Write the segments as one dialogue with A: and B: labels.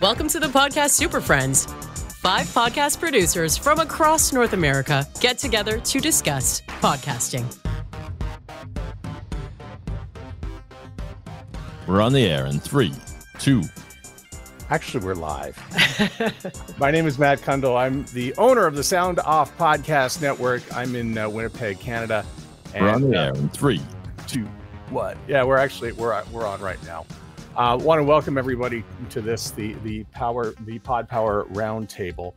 A: Welcome to the podcast Super Friends. Five podcast producers from across North America get together to discuss podcasting.
B: We're on the air in three, two.
C: Actually, we're live. My name is Matt Cundill. I'm the owner of the Sound Off Podcast Network. I'm in uh, Winnipeg, Canada.
B: And, We're on the air in three, two.
C: What? Yeah, we're actually we're we're on right now. Uh, want to welcome everybody to this the the power the Pod Power Roundtable.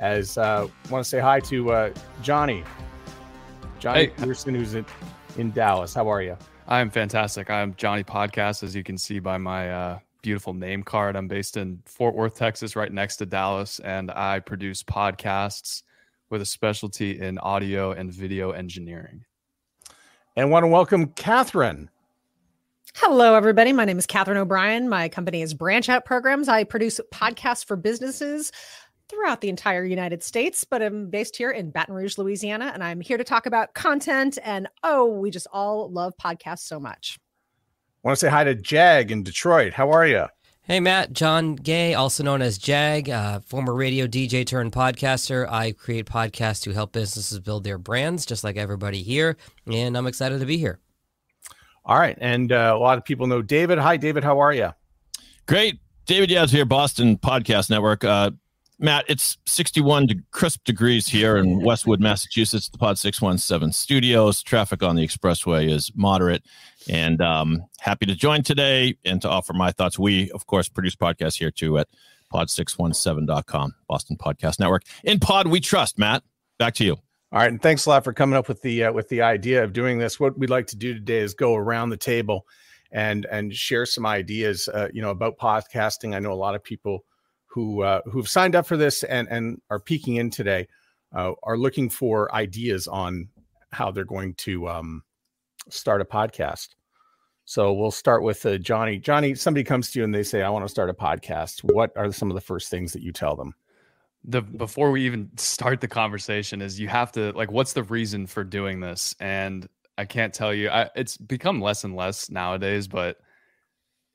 C: As uh, want to say hi to uh, Johnny, Johnny
D: Hey.
C: Peterson, who's in, in Dallas. How are you?
D: I'm fantastic. I'm Johnny Podcast, as you can see by my uh, beautiful name card. I'm based in Fort Worth, Texas, right next to Dallas, and I produce podcasts with a specialty in audio and video engineering.
C: And want to welcome Catherine.
E: Hello, everybody. My name is Catherine O'Brien. My company is Branch Out Programs. I produce podcasts for businesses throughout the entire United States, but I'm based here in Baton Rouge, Louisiana, and I'm here to talk about content. And oh, we just all love podcasts so much.
C: Want to say hi to Jag in Detroit. How are you?
F: Hey, Matt, Jon Gay, also known as Jag, uh, former radio DJ turned podcaster. I create podcasts to help businesses build their brands, just like everybody here. And I'm excited to be here.
C: All right, and uh, a lot of people know David. Hi, David. How are you?
B: Great. David Yas here, Boston Podcast Network. Uh, Matt, it's 61 de- crisp degrees here in Westwood, Massachusetts, the Pod 617 studios. Traffic on the expressway is moderate. And um, happy to join today and to offer my thoughts. We, of course, produce podcasts here too at pod617.com, Boston Podcast Network. In Pod, we trust. Matt, back to you.
C: All right, and thanks a lot for coming up with the uh, with the idea of doing this. What we'd like to do today is go around the table and and share some ideas, uh, you know, about podcasting. I know a lot of people who uh, who've signed up for this and and are peeking in today uh, are looking for ideas on how they're going to um, start a podcast. So we'll start with uh, Johnny. Johnny, somebody comes to you and they say, "I want to start a podcast." What are some of the first things that you tell them?
D: The before we even start the conversation is you have to like what's the reason for doing this? And I can't tell you. I, it's become less and less nowadays, but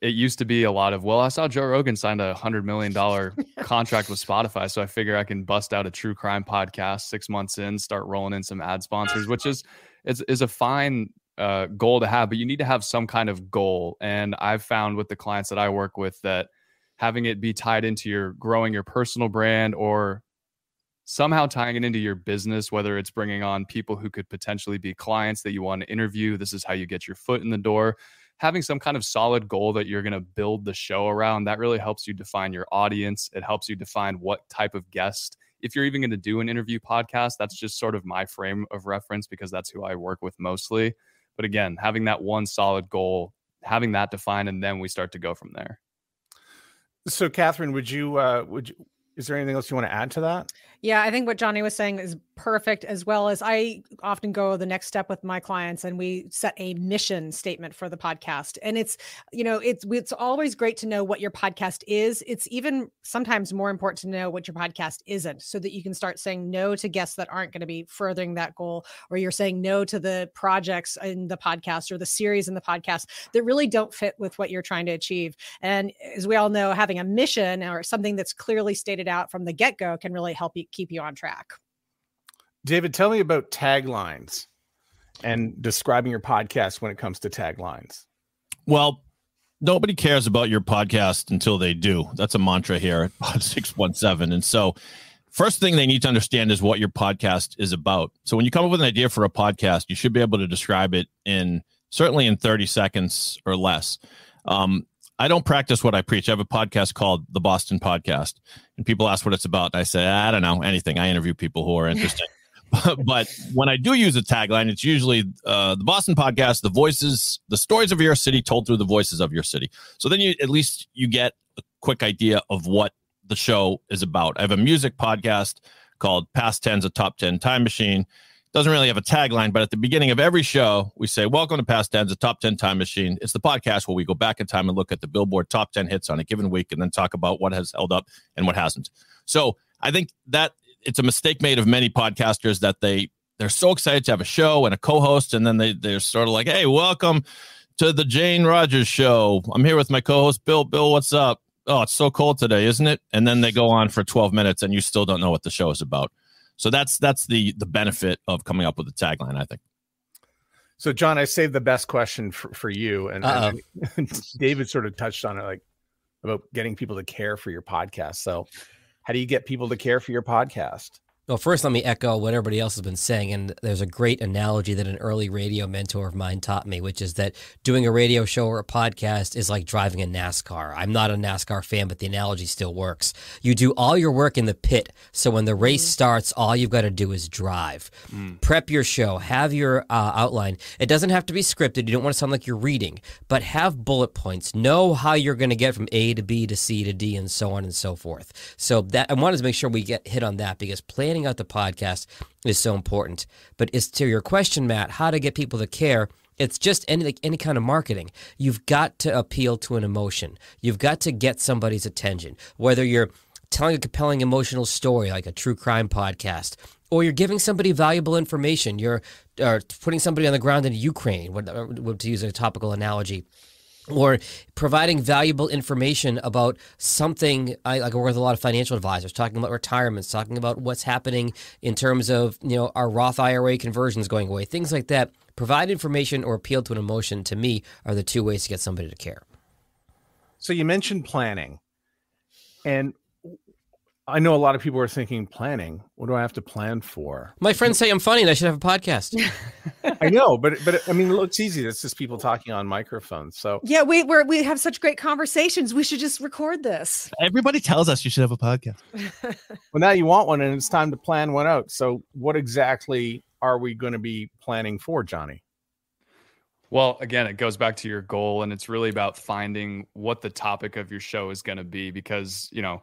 D: it used to be a lot of well, I saw Joe Rogan signed a hundred million dollar contract with Spotify, so I figure I can bust out a true crime podcast six months in, start rolling in some ad sponsors, which is is is a fine uh, goal to have, but you need to have some kind of goal. And I've found with the clients that I work with that having it be tied into your growing your personal brand or somehow tying it into your business, whether it's bringing on people who could potentially be clients that you want to interview. This is how you get your foot in the door. Having some kind of solid goal that you're going to build the show around, that really helps you define your audience. It helps you define what type of guest. If you're even going to do an interview podcast, that's just sort of my frame of reference because that's who I work with mostly. But again, having that one solid goal, having that defined, and then we start to go from there.
C: So, Catherine, would you uh, would you, is there anything else you want to add to that?
E: Yeah, I think what Johnny was saying is perfect, as well as I often go the next step with my clients and we set a mission statement for the podcast. And it's, you know, it's it's always great to know what your podcast is. It's even sometimes more important to know what your podcast isn't so that you can start saying no to guests that aren't going to be furthering that goal, or you're saying no to the projects in the podcast or the series in the podcast that really don't fit with what you're trying to achieve. And as we all know, having a mission or something that's clearly stated out from the get-go can really help you keep you on track.
C: David, tell me about taglines and describing your podcast when it comes to taglines.
B: Well, nobody cares about your podcast until they do. That's a mantra here at Pod 617. And so, first thing they need to understand is what your podcast is about. So, when you come up with an idea for a podcast, you should be able to describe it in certainly in 30 seconds or less. Um, I don't practice what I preach. I have a podcast called The Boston Podcast, and people ask what it's about. And I say, I don't know anything. I interview people who are interesting. but, but when I do use a tagline, it's usually uh, the Boston Podcast, the voices, the stories of your city told through the voices of your city. So then you at least you get a quick idea of what the show is about. I have a music podcast called Past Ten's a Top 10 Time Machine. Doesn't really have a tagline, but at the beginning of every show, we say, Welcome to Past Ten's a Top 10 Time Machine. It's the podcast where we go back in time and look at the Billboard top 10 hits on a given week and then talk about what has held up and what hasn't. So I think that it's a mistake made of many podcasters that they they're so excited to have a show and a co-host, and then they they're sort of like, "Hey, welcome to the Jane Rogers show. I'm here with my co-host Bill. Bill, what's up?" "Oh, it's so cold today, isn't it?" And then they go on for 12 minutes, and you still don't know what the show is about. So that's that's the the benefit of coming up with a tagline, I think.
C: So, Jon, I saved the best question for, for you, and, and David sort of touched on it, like about getting people to care for your podcast. So, how do you get people to care for your podcast?
F: Well, first, let me echo what everybody else has been saying. And there's a great analogy that an early radio mentor of mine taught me, which is that doing a radio show or a podcast is like driving a NASCAR. I'm not a NASCAR fan, but the analogy still works. You do all your work in the pit. So when the race mm. starts, all you've got to do is drive. Mm. Prep your show, have your uh, outline. It doesn't have to be scripted. You don't want to sound like you're reading, but have bullet points. Know how you're going to get from A to B to C to D and so on and so forth. So that I wanted to make sure we get hit on that because planning out the podcast is so important. But as to your question, Matt, how to get people to care, it's just any any kind of marketing. You've got to appeal to an emotion. You've got to get somebody's attention. Whether you're telling a compelling emotional story like a true crime podcast, or you're giving somebody valuable information. You're putting somebody on the ground in Ukraine, uh, to use a topical analogy or providing valuable information about something I like work with a lot of financial advisors talking about retirements, talking about what's happening in terms of, you know, our Roth IRA conversions going away, things like that. Provide information or appeal to an emotion to me are the two ways to get somebody to care.
C: So you mentioned planning. And I know a lot of people are thinking planning. What do I have to plan for?
F: My friends say I'm funny and I should have a podcast.
C: I know, but but I mean, it looks easy. It's just people talking on microphones. So
E: yeah, we we we have such great conversations. We should just record this.
B: Everybody tells us you should have a podcast.
C: well, now you want one, and it's time to plan one out. So, what exactly are we going to be planning for, Johnny?
D: Well, again, it goes back to your goal, and it's really about finding what the topic of your show is going to be because you know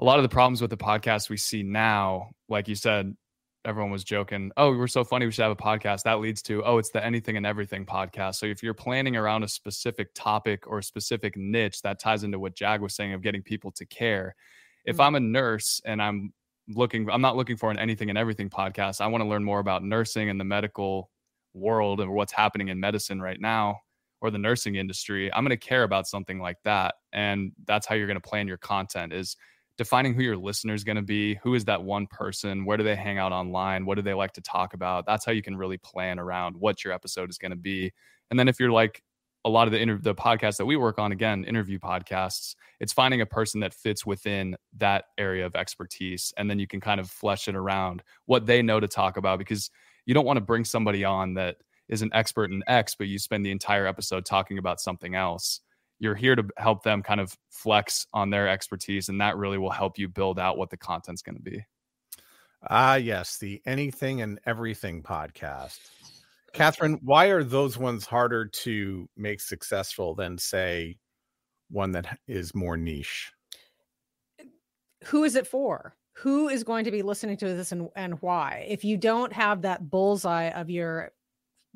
D: a lot of the problems with the podcast we see now, like you said, everyone was joking, oh, we're so funny, we should have a podcast. That leads to, oh, it's the anything and everything podcast. So if you're planning around a specific topic or a specific niche, that ties into what Jag was saying of getting people to care. If mm-hmm. I'm a nurse and I'm looking, I'm not looking for an anything and everything podcast. I want to learn more about nursing and the medical world and what's happening in medicine right now or the nursing industry. I'm going to care about something like that. And that's how you're going to plan your content is defining who your listener is going to be who is that one person where do they hang out online what do they like to talk about? That's how you can really plan around what your episode is going to be. And then if you're like a lot of the inter- the podcasts that we work on again interview podcasts it's finding a person that fits within that area of expertise and then you can kind of flesh it around what they know to talk about because you don't want to bring somebody on that is an expert in x but you spend the entire episode talking about something else you're here to help them kind of flex on their expertise and that really will help you build out what the content's going to be.
C: Ah yes the anything and everything podcast. Catherine why are those ones harder to make successful than say one that is more niche?
E: Who is it for? Who is going to be listening to this and, and why? If you don't have that bullseye of your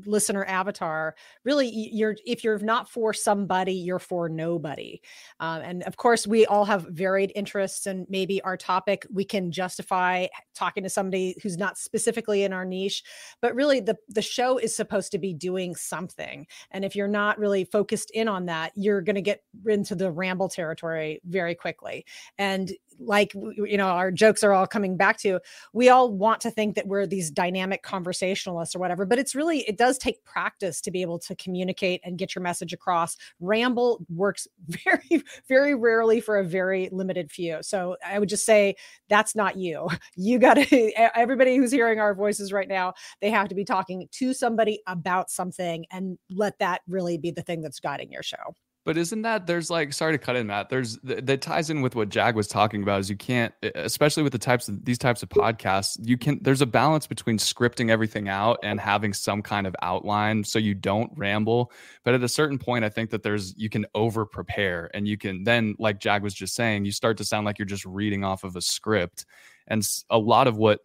E: listener avatar really you're if you're not for somebody you're for nobody. Um, and of course we all have varied interests and maybe our topic we can justify talking to somebody who's not specifically in our niche but really the the show is supposed to be doing something. And if you're not really focused in on that you're going to get into the ramble territory very quickly. And like you know our jokes are all coming back to we all want to think that we're these dynamic conversationalists or whatever but it's really it does take practice to be able to communicate and get your message across. Ramble works very very rarely for a very limited few. So i would just say that's not you. You got to everybody who's hearing our voices right now they have to be talking to somebody about something and let that really be the thing that's guiding your show
D: but isn't that there's like sorry to cut in, Matt. There's that ties in with what Jag was talking about. Is you can't, especially with the types of these types of podcasts, you can. There's a balance between scripting everything out and having some kind of outline so you don't ramble. But at a certain point, I think that there's you can over prepare and you can then, like Jag was just saying, you start to sound like you're just reading off of a script. And a lot of what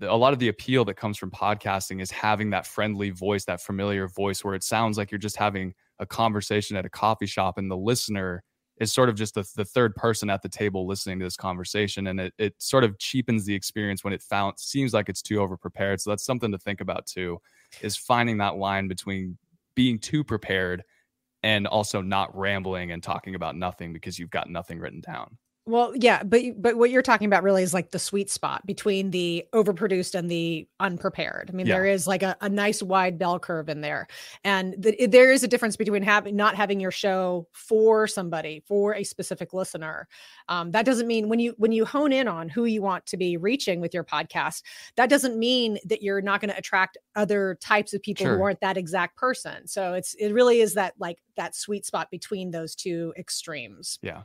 D: a lot of the appeal that comes from podcasting is having that friendly voice, that familiar voice where it sounds like you're just having a conversation at a coffee shop and the listener is sort of just the, the third person at the table listening to this conversation and it, it sort of cheapens the experience when it found seems like it's too over prepared so that's something to think about too is finding that line between being too prepared and also not rambling and talking about nothing because you've got nothing written down.
E: Well, yeah, but but what you're talking about really is like the sweet spot between the overproduced and the unprepared. I mean,
D: Yeah.
E: there is like a, a nice wide bell curve in there, and the, there is a difference between having not having your show for somebody for a specific listener. Um, that doesn't mean when you when you hone in on who you want to be reaching with your podcast, that doesn't mean that you're not going to attract other types of people
D: Sure.
E: who aren't that exact person. So it's it really is that like that sweet spot between those two extremes.
D: Yeah.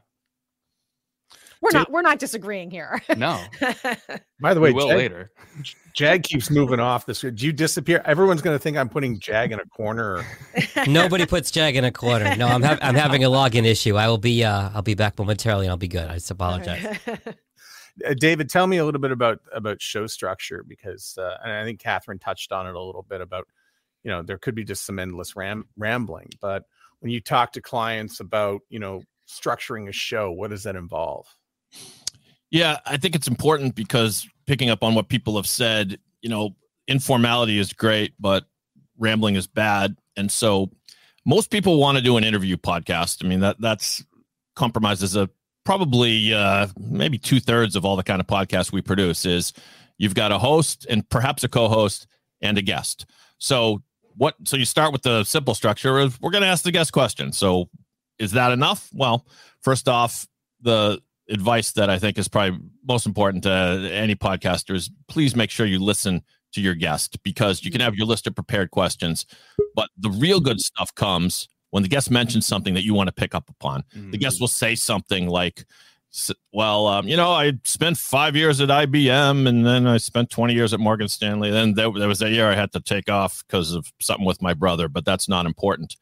E: We're not we're not disagreeing here.
D: No,
C: By the way,
D: we
C: way,
D: will
C: Jag,
D: later.
C: Jag keeps moving off this. Do you disappear? Everyone's going to think I'm putting Jag in a corner.
F: Nobody puts Jag in a corner. No, I'm ha- I'm having a login issue. I will be uh I'll be back momentarily and I'll be good. I just apologize.
C: Uh, David, tell me a little bit about about show structure because, uh, and I think Catherine touched on it a little bit about, you know, there could be just some endless ram- rambling, but when you talk to clients about, you know, structuring a show, what does that involve?
B: Yeah, I think it's important because picking up on what people have said, you know, informality is great, but rambling is bad. And so most people want to do an interview podcast. I mean, that that's compromises a probably uh, maybe two thirds of all the kind of podcasts we produce is you've got a host and perhaps a co-host and a guest. So what so you start with the simple structure of we're going to ask the guest question. So is that enough? Well, first off, the advice that I think is probably most important to any podcaster is please make sure you listen to your guest because you can have your list of prepared questions, but the real good stuff comes when the guest mentions something that you want to pick up upon. The guest will say something like, well, um, you know, I spent five years at IBM and then I spent 20 years at Morgan Stanley. Then there, there was a year I had to take off because of something with my brother, but that's not important.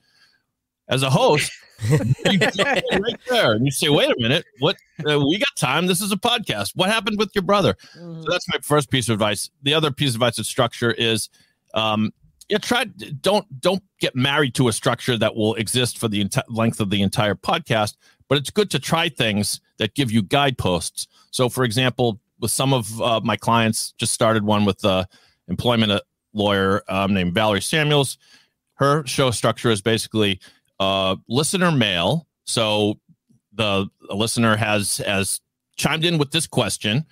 B: As a host, you right there and you say, wait a minute, what? Uh, we got time. This is a podcast. What happened with your brother?
E: Mhm.
B: So that's my first piece of advice. The other piece of advice of structure is, um, yeah, try don't don't get married to a structure that will exist for the enti- length of the entire podcast. But it's good to try things that give you guideposts. So, for example, with some of uh, my clients, just started one with a employment uh, lawyer um, named Valerie Samuels. Her show structure is basically uh, listener mail. So the a listener has has chimed in with this question.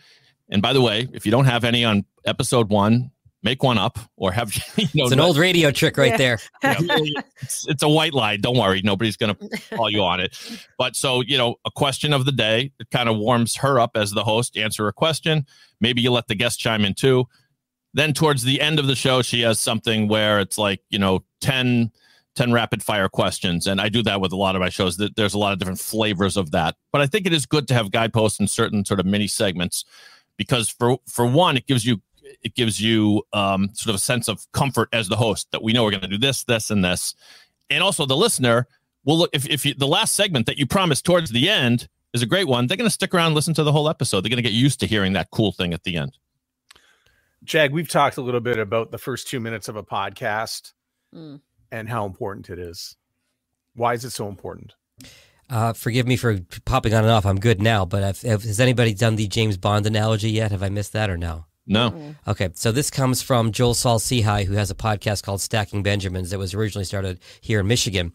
B: And by the way, if you don't have any on episode one, make one up or have you know
F: It's an old radio trick right
E: Yeah.
F: there.
B: yeah, it's, it's a white lie. Don't worry, nobody's going to call you on it. But so you know, a question of the day it kind of warms her up as the host. Answer a question. Maybe you let the guest chime in too. Then towards the end of the show, she has something where it's like you know 10, 10 rapid fire questions, and I do that with a lot of my shows. That there's a lot of different flavors of that. But I think it is good to have guideposts in certain sort of mini segments because for for one, it gives you it gives you um, sort of a sense of comfort as the host that we know we're going to do this, this, and this, and also the listener will look if if you, the last segment that you promised towards the end is a great one. They're going to stick around, and listen to the whole episode. They're going to get used to hearing that cool thing at the end.
C: Jag, we've talked a little bit about the first two minutes of a podcast
E: Mm.
C: And how important it is. Why is it so important?
F: Uh, forgive me for popping on and off. I'm good now, but have, have, has anybody done the James Bond analogy yet? Have I missed that or no?
B: No,
F: Okay, so this comes from Joe Saul-Sehy, who has a podcast called Stacking Benjamins that was originally started here in Michigan.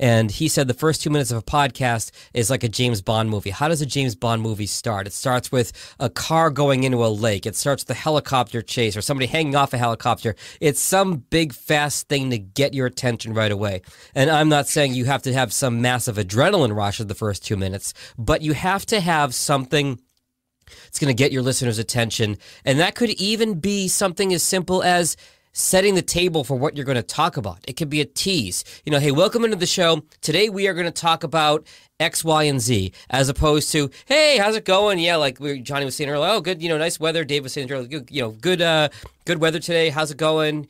F: And he said the first two minutes of a podcast is like a James Bond movie. How does a James Bond movie start? It starts with a car going into a lake. It starts with a helicopter chase or somebody hanging off a helicopter. It's some big, fast thing to get your attention right away. And I'm not saying you have to have some massive adrenaline rush of the first two minutes, but you have to have something it's going to get your listeners' attention. And that could even be something as simple as setting the table for what you're going to talk about. It could be a tease. You know, hey, welcome into the show. Today we are going to talk about X, Y, and Z, as opposed to, hey, how's it going? Yeah, like we, Johnny was saying earlier, oh, good, you know, nice weather. Dave was saying earlier, good, you know, good, uh, good weather today. How's it going?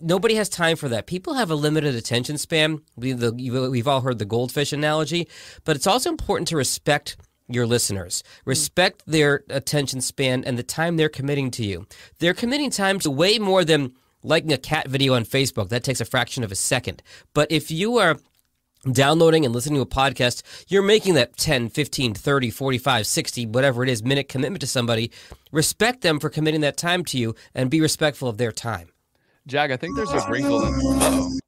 F: Nobody has time for that. People have a limited attention span. We, the, we've all heard the goldfish analogy, but it's also important to respect your listeners. Respect their attention span and the time they're committing to you. They're committing time to way more than liking a cat video on Facebook. That takes a fraction of a second. But if you are downloading and listening to a podcast, you're making that 10, 15, 30, 45, 60, whatever it is, minute commitment to somebody. Respect them for committing that time to you and be respectful of their time.
D: Jag, I think there's a wrinkle in. Uh-oh.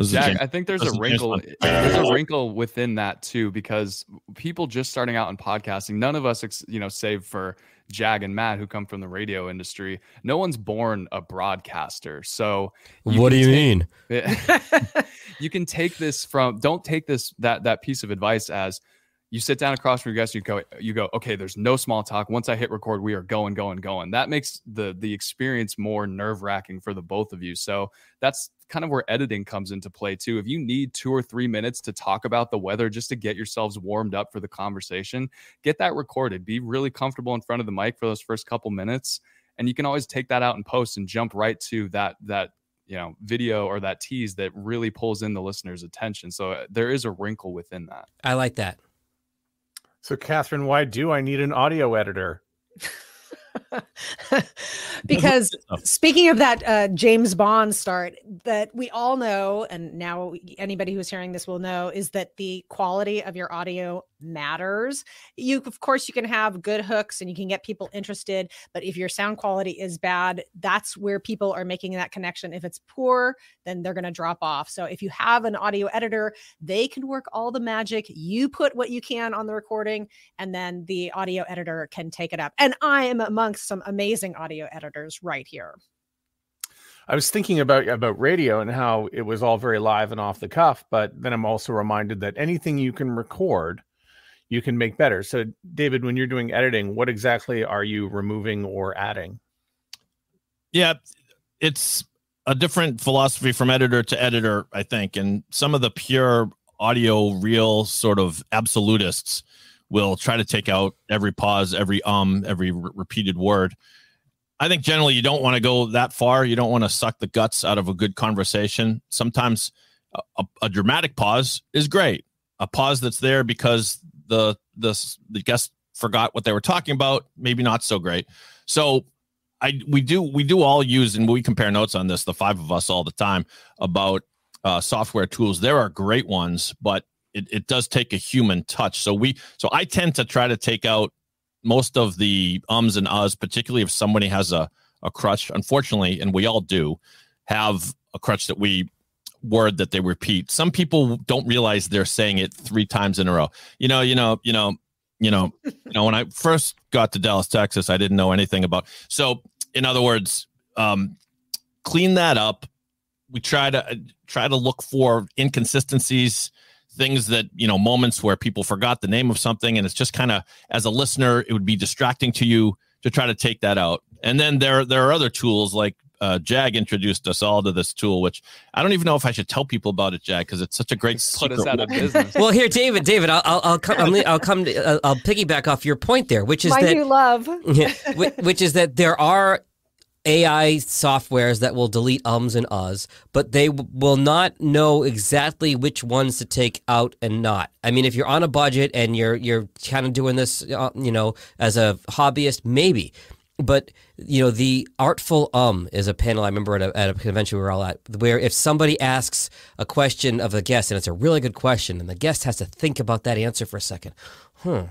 D: Jag, I think there's a wrinkle. There's a wrinkle within that too, because people just starting out in podcasting, none of us, you know, save for Jag and Matt, who come from the radio industry, no one's born a broadcaster. So,
F: what do you
D: take,
F: mean?
D: you can take this from. Don't take this that that piece of advice as you sit down across from your guest, you go, you go, okay, there's no small talk. Once I hit record, we are going, going, going. That makes the the experience more nerve wracking for the both of you. So that's kind of where editing comes into play too. If you need two or three minutes to talk about the weather just to get yourselves warmed up for the conversation, get that recorded. Be really comfortable in front of the mic for those first couple minutes. And you can always take that out and post and jump right to that that you know video or that tease that really pulls in the listener's attention. So uh, there is a wrinkle within that.
F: I like that.
C: So, Catherine, why do I need an audio editor?
E: because speaking of that uh, James Bond start that we all know, and now anybody who's hearing this will know, is that the quality of your audio matters. You, of course, you can have good hooks and you can get people interested, but if your sound quality is bad, that's where people are making that connection. If it's poor, then they're going to drop off. So if you have an audio editor, they can work all the magic. You put what you can on the recording, and then the audio editor can take it up. And I am amongst some amazing audio editors right here.
C: I was thinking about about radio and how it was all very live and off the cuff, but then I'm also reminded that anything you can record you can make better. So, David, when you're doing editing, what exactly are you removing or adding?
B: Yeah, it's a different philosophy from editor to editor, I think. And some of the pure audio real sort of absolutists will try to take out every pause, every um, every re- repeated word. I think generally you don't want to go that far. You don't want to suck the guts out of a good conversation. Sometimes a, a dramatic pause is great. A pause that's there because the the the guest forgot what they were talking about. Maybe not so great. So I we do we do all use and we compare notes on this. The five of us all the time about uh, software tools. There are great ones, but it, it does take a human touch. So we so I tend to try to take out most of the ums and uhs, particularly if somebody has a a crutch. Unfortunately, and we all do have a crutch that we word that they repeat. Some people don't realize they're saying it three times in a row. You know, you know, you know, you know, you know, when I first got to Dallas, Texas, I didn't know anything about. So, in other words, um, clean that up. We try to uh, try to look for inconsistencies, things that you know, moments where people forgot the name of something, and it's just kind of as a listener, it would be distracting to you to try to take that out. And then there there are other tools like uh, Jag introduced us all to this tool, which I don't even know if I should tell people about it, Jag, because it's such a great
D: put us out of business.
F: well, here, David, David, I'll I'll, I'll come I'll come to, uh, I'll piggyback off your point there, which is
E: My
F: that
E: new love,
F: which is that there are AI softwares that will delete ums and uhs, but they w- will not know exactly which ones to take out and not. I mean, if you're on a budget and you're you're kind of doing this, uh, you know, as a hobbyist, maybe but you know the artful um is a panel i remember at a, at a convention we were all at where if somebody asks a question of a guest and it's a really good question and the guest has to think about that answer for a second. Hmm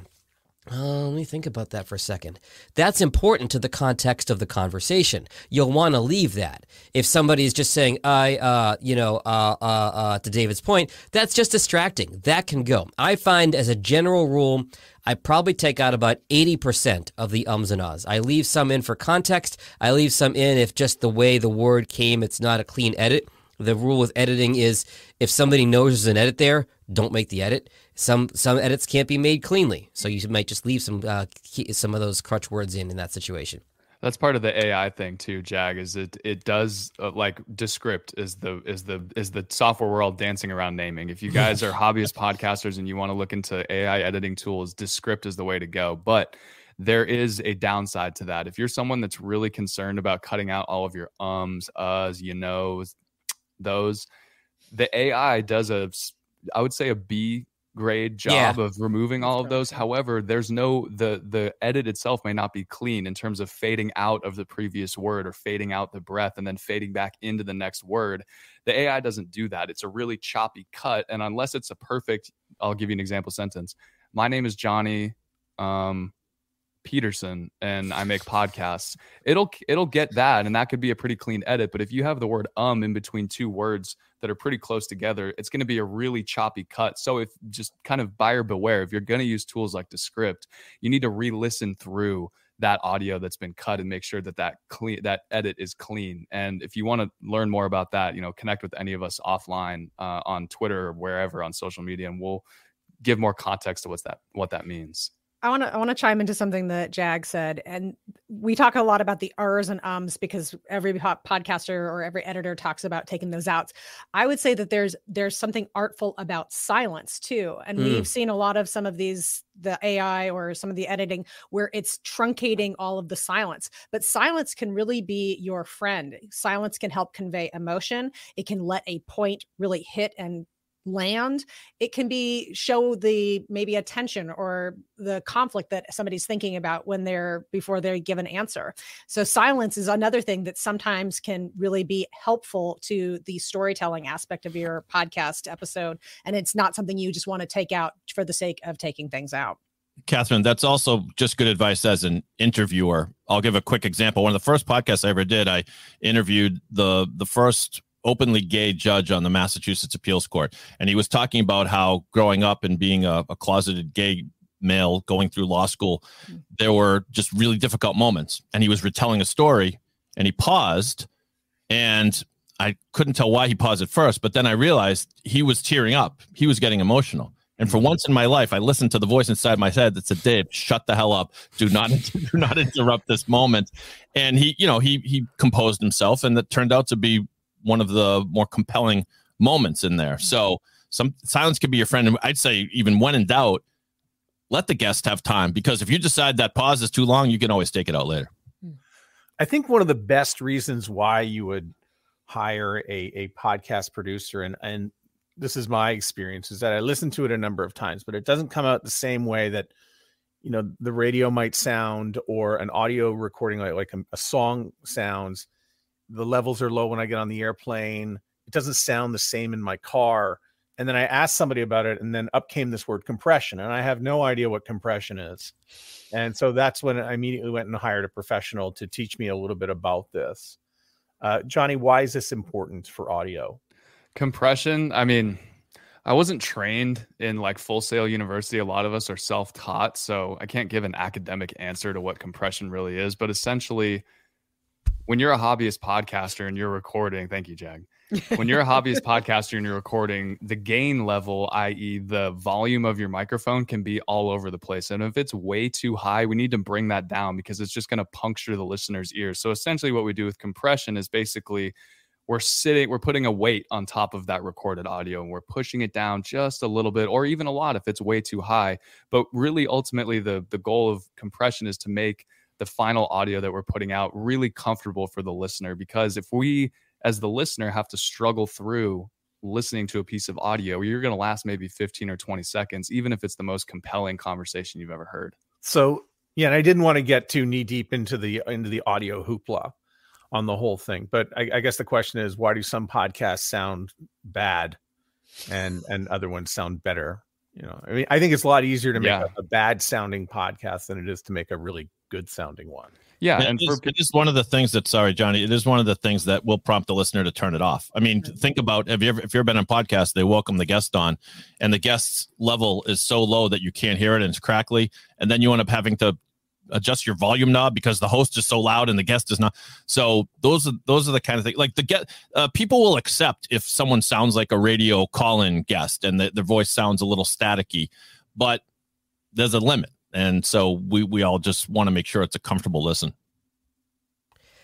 F: uh, let me think about that for a second. That's important to the context of the conversation. You'll want to leave that. If somebody is just saying, "I," uh, you know, uh, uh, uh, to David's point, that's just distracting. That can go. I find, as a general rule, I probably take out about 80% of the ums and ahs. I leave some in for context. I leave some in if just the way the word came, it's not a clean edit. The rule with editing is if somebody knows there's an edit there, don't make the edit. Some some edits can't be made cleanly, so you might just leave some uh, key, some of those crutch words in in that situation.
D: That's part of the AI thing too, Jag. Is it it does uh, like Descript is the is the is the software world dancing around naming. If you guys are hobbyist podcasters and you want to look into AI editing tools, Descript is the way to go. But there is a downside to that. If you're someone that's really concerned about cutting out all of your ums, uhs, you know, those, the AI does a, I would say a B grade job yeah. of removing all of those. however there's no the the edit itself may not be clean in terms of fading out of the previous word or fading out the breath and then fading back into the next word. The ai doesn't do that. It's a really choppy cut and unless it's a perfect i'll give you an example sentence. My name is johnny um Peterson and I make podcasts, it'll it'll get that and that could be a pretty clean edit, but if you have the word um in between two words that are pretty close together, it's going to be a really choppy cut. So if just kind of buyer beware, if you're going to use tools like Descript, you need to re-listen through that audio that's been cut and make sure that that clean that edit is clean and if you want to learn more about that you know connect with any of us offline uh, on twitter or wherever on social media and we'll give more context to what's that what that means
E: I want to I want to chime into something that Jag said, and we talk a lot about the ers and ums because every podcaster or every editor talks about taking those out. I would say that there's there's something artful about silence too, and mm. we've seen a lot of some of these the AI or some of the editing where it's truncating all of the silence. But silence can really be your friend. Silence can help convey emotion. It can let a point really hit and land it can be show the maybe a tension or the conflict that somebody's thinking about when they're before they give an answer so silence is another thing that sometimes can really be helpful to the storytelling aspect of your podcast episode and it's not something you just want to take out for the sake of taking things out
B: Catherine, that's also just good advice as an interviewer. I'll give a quick example. One of the first podcasts I ever did, I interviewed the the first openly gay judge on the Massachusetts appeals court. And he was talking about how growing up and being a, a closeted gay male going through law school, hmm. there were just really difficult moments. And he was retelling a story and he paused. And I couldn't tell why he paused at first, but then I realized he was tearing up. He was getting emotional. And for hmm. once in my life, I listened to the voice inside my head that said, "Dave, shut the hell up. Do not, do not interrupt this moment." And he, you know, he he composed himself, and that turned out to be one of the more compelling moments in there. So some silence could be your friend. And I'd say even when in doubt, let the guest have time because if you decide that pause is too long, you can always take it out later. Hmm.
C: I think one of the best reasons why you would hire a, a podcast producer and and this is my experience is that I listened to it a number of times, but it doesn't come out the same way that you know the radio might sound or an audio recording like, like a, a song sounds the levels are low when I get on the airplane. It doesn't sound the same in my car. And then I asked somebody about it, and then up came this word compression, and I have no idea what compression is. And so that's when I immediately went and hired a professional to teach me a little bit about this. Uh, Johnny, why is this important for audio?
D: Compression. I mean, I wasn't trained in like Full Sail University. A lot of us are self taught. So I can't give an academic answer to what compression really is. But essentially, when you're a hobbyist podcaster and you're recording, thank you, Jag. When you're a hobbyist podcaster and you're recording, the gain level, i.e., the volume of your microphone, can be all over the place. And if it's way too high, we need to bring that down because it's just going to puncture the listener's ears. So essentially, what we do with compression is basically we're sitting, we're putting a weight on top of that recorded audio and we're pushing it down just a little bit or even a lot if it's way too high. But really, ultimately, the the goal of compression is to make the final audio that we're putting out really comfortable for the listener because if we as the listener have to struggle through listening to a piece of audio you're going to last maybe 15 or 20 seconds even if it's the most compelling conversation you've ever heard
C: so yeah and i didn't want to get too knee deep into the into the audio hoopla on the whole thing but I, I guess the question is why do some podcasts sound bad and and other ones sound better you know i mean i think it's a lot easier to make yeah. a, a bad sounding podcast than it is to make a really good sounding one.
D: Yeah,
B: and, and for, it is one of the things that sorry, Johnny, it is one of the things that will prompt the listener to turn it off. I mean, think about have you ever if you've been on podcast, they welcome the guest on, and the guest's level is so low that you can't hear it and it's crackly, and then you end up having to adjust your volume knob because the host is so loud and the guest is not. So those are those are the kind of things like the get uh, people will accept if someone sounds like a radio call-in guest and the, their voice sounds a little staticky, but there's a limit and so we we all just want to make sure it's a comfortable listen.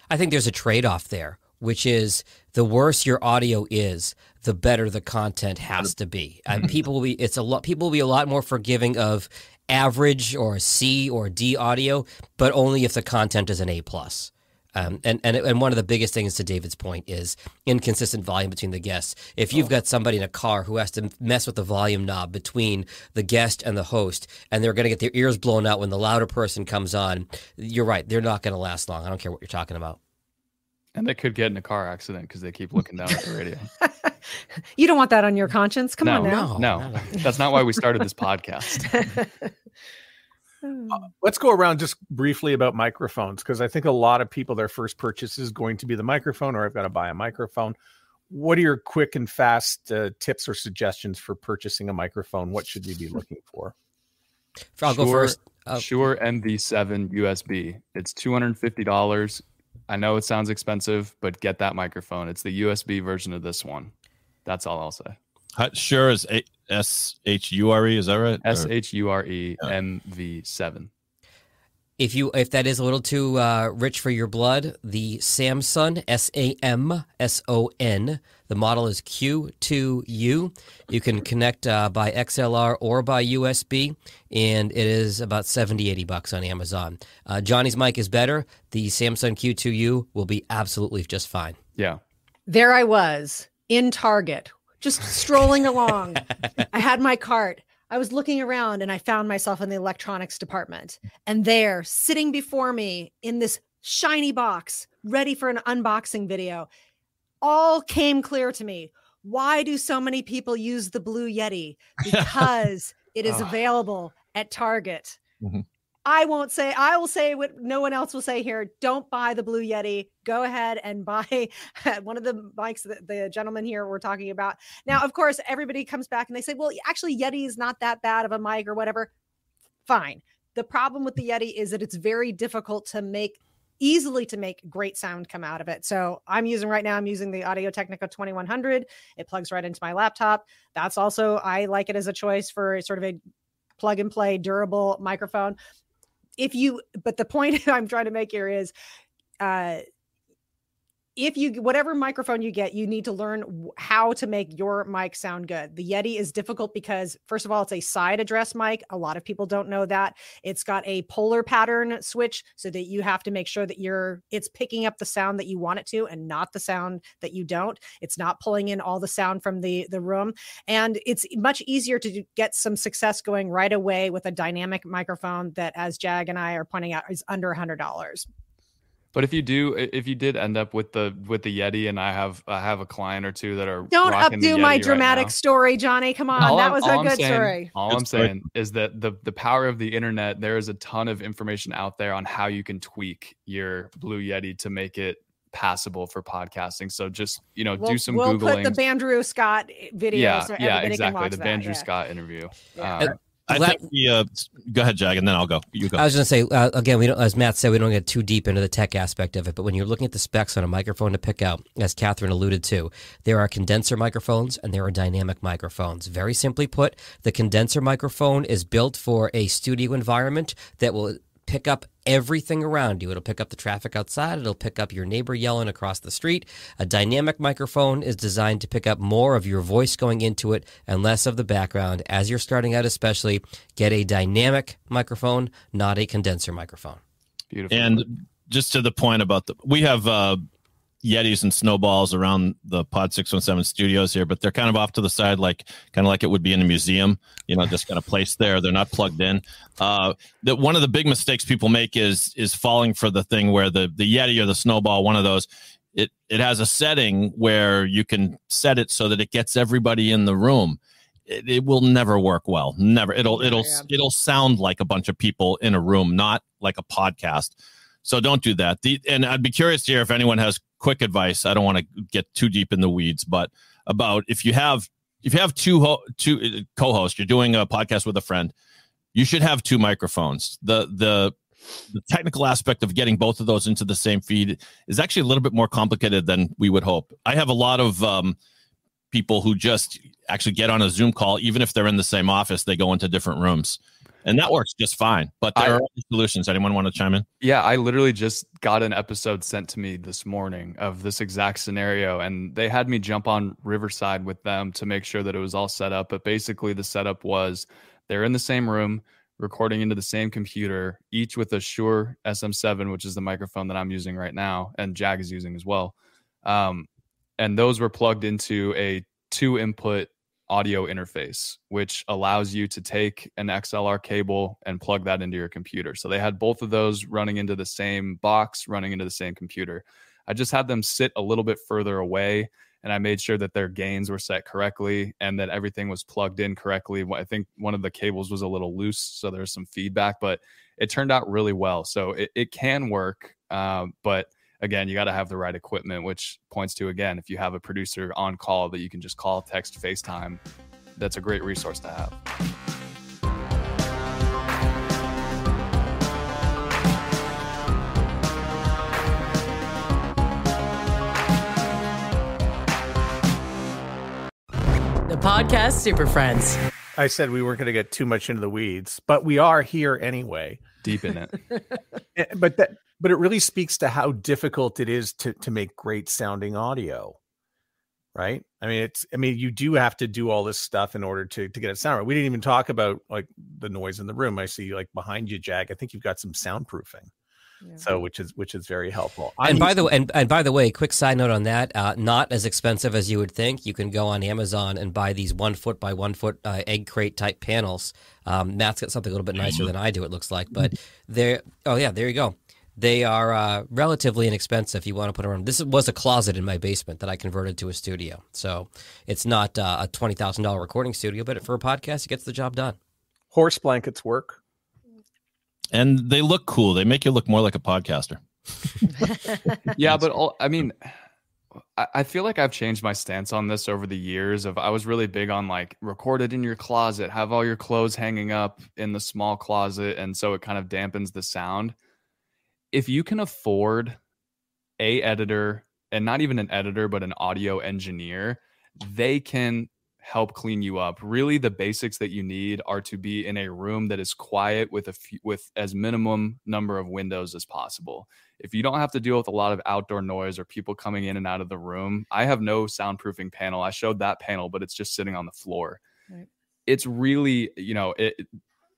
F: I think there's a trade off there, which is the worse your audio is, the better the content has to be. And people will be it's a lot people will be a lot more forgiving of average or C or D audio, but only if the content is an A plus. Um, and, and and one of the biggest things to David's point is inconsistent volume between the guests. If you've got somebody in a car who has to mess with the volume knob between the guest and the host, and they're going to get their ears blown out when the louder person comes on, you're right. They're not going to last long. I don't care what you're talking about.
D: And they could get in a car accident because they keep looking down at the radio.
E: you don't want that on your conscience. Come
D: no,
E: on now.
D: No, no, that's not why we started this podcast.
C: Uh, let's go around just briefly about microphones because I think a lot of people their first purchase is going to be the microphone, or I've got to buy a microphone. What are your quick and fast uh, tips or suggestions for purchasing a microphone? What should you be looking for?
F: I'll go first.
D: Oh. Shure MV7 USB. It's two hundred and fifty dollars. I know it sounds expensive, but get that microphone. It's the USB version of this one. That's all I'll say.
B: Shure is S H U R E. Is that right?
D: S H U R E M V seven.
F: If you if that is a little too uh, rich for your blood, the Samson S A M S O N. The model is Q2U. You can connect uh, by XLR or by USB, and it is about 70, 80 bucks on Amazon. Uh, Johnny's mic is better. The Samson Q2U will be absolutely just fine.
D: Yeah.
E: There I was in Target just strolling along. I had my cart. I was looking around and I found myself in the electronics department. And there, sitting before me in this shiny box, ready for an unboxing video, all came clear to me. Why do so many people use the Blue Yeti? Because it is available at Target. Mm-hmm. I won't say, I will say what no one else will say here. Don't buy the Blue Yeti. Go ahead and buy one of the mics that the gentleman here we're talking about. Now, of course, everybody comes back and they say, well, actually, Yeti is not that bad of a mic or whatever. Fine. The problem with the Yeti is that it's very difficult to make easily to make great sound come out of it. So I'm using right now, I'm using the Audio Technica 2100. It plugs right into my laptop. That's also, I like it as a choice for sort of a plug and play durable microphone if you but the point i'm trying to make here is uh if you whatever microphone you get you need to learn how to make your mic sound good. The yeti is difficult because first of all it's a side address mic. A lot of people don't know that. It's got a polar pattern switch so that you have to make sure that you're it's picking up the sound that you want it to and not the sound that you don't. It's not pulling in all the sound from the the room. And it's much easier to get some success going right away with a dynamic microphone that as jag and i are pointing out is under a hundred dollars
D: but if you do, if you did end up with the with the Yeti, and I have I have a client or two that are
E: don't updo my dramatic right story, Johnny. Come on, all that I'm, was a good
D: saying,
E: story.
D: All it's I'm saying is that the the power of the internet. There is a ton of information out there on how you can tweak your Blue Yeti to make it passable for podcasting. So just you know, we'll, do some
E: we'll
D: googling.
E: Put the Bandrew Scott video.
D: Yeah,
E: so
D: yeah, exactly. The
E: that,
D: Bandrew
E: yeah.
D: Scott interview.
E: Yeah.
D: Um,
B: I think we, uh, go ahead, Jag, and then I'll go. You go.
F: I was going to say uh, again, we don't, as Matt said, we don't get too deep into the tech aspect of it. But when you're looking at the specs on a microphone to pick out, as Catherine alluded to, there are condenser microphones and there are dynamic microphones. Very simply put, the condenser microphone is built for a studio environment that will pick up everything around you. It'll pick up the traffic outside, it'll pick up your neighbor yelling across the street. A dynamic microphone is designed to pick up more of your voice going into it and less of the background. As you're starting out, especially, get a dynamic microphone, not a condenser microphone.
D: Beautiful.
B: And just to the point about the, we have uh, Yetis and snowballs around the Pod 617 studios here, but they're kind of off to the side, like kind of like it would be in a museum, you know, just kind of placed there. They're not plugged in. Uh, that one of the big mistakes people make is is falling for the thing where the the Yeti or the snowball, one of those, it it has a setting where you can set it so that it gets everybody in the room. It, it will never work well. Never. It'll it'll yeah. it'll sound like a bunch of people in a room, not like a podcast. So don't do that. The, and I'd be curious to hear if anyone has quick advice. I don't want to get too deep in the weeds, but about if you have if you have two ho- two uh, co-hosts, you're doing a podcast with a friend, you should have two microphones. The the the technical aspect of getting both of those into the same feed is actually a little bit more complicated than we would hope. I have a lot of um, people who just actually get on a Zoom call, even if they're in the same office, they go into different rooms and that works just fine. But there I, are solutions. Anyone want to chime in?
D: Yeah, I literally just got an episode sent to me this morning of this exact scenario, and they had me jump on Riverside with them to make sure that it was all set up. But basically, the setup was they're in the same room, recording into the same computer, each with a Shure SM7, which is the microphone that I'm using right now, and Jag is using as well. Um, and those were plugged into a two input audio interface, which allows you to take an XLR cable and plug that into your computer. So they had both of those running into the same box, running into the same computer. I just had them sit a little bit further away and I made sure that their gains were set correctly and that everything was plugged in correctly. I think one of the cables was a little loose, so there's some feedback, but it turned out really well. So it, it can work, um, but again, you got to have the right equipment, which points to again, if you have a producer on call that you can just call, text, FaceTime, that's a great resource to have.
A: The podcast Super Friends.
C: I said we weren't going to get too much into the weeds, but we are here anyway.
D: Deep in it.
C: But that but it really speaks to how difficult it is to to make great sounding audio. Right? I mean, it's I mean, you do have to do all this stuff in order to to get it sound right. We didn't even talk about like the noise in the room. I see like behind you, Jag. I think you've got some soundproofing. So which is which is very helpful.
F: and by the way, and, and by the way, quick side note on that, uh, not as expensive as you would think. You can go on Amazon and buy these one foot by one foot uh, egg crate type panels. Um, Matt's got something a little bit nicer than I do. It looks like, but they're oh yeah, there you go. They are uh, relatively inexpensive. If you want to put around, this was a closet in my basement that I converted to a studio. So it's not uh, a twenty thousand dollar recording studio, but for a podcast, it gets the job done.
C: Horse blankets work
B: and they look cool. They make you look more like a podcaster.
D: yeah, but all, I mean, I, I feel like I've changed my stance on this over the years. Of I was really big on like record it in your closet, have all your clothes hanging up in the small closet, and so it kind of dampens the sound. If you can afford a editor and not even an editor, but an audio engineer, they can help clean you up. Really, the basics that you need are to be in a room that is quiet with a few, with as minimum number of windows as possible. If you don't have to deal with a lot of outdoor noise or people coming in and out of the room, I have no soundproofing panel. I showed that panel, but it's just sitting on the floor. Right. It's really, you know, it,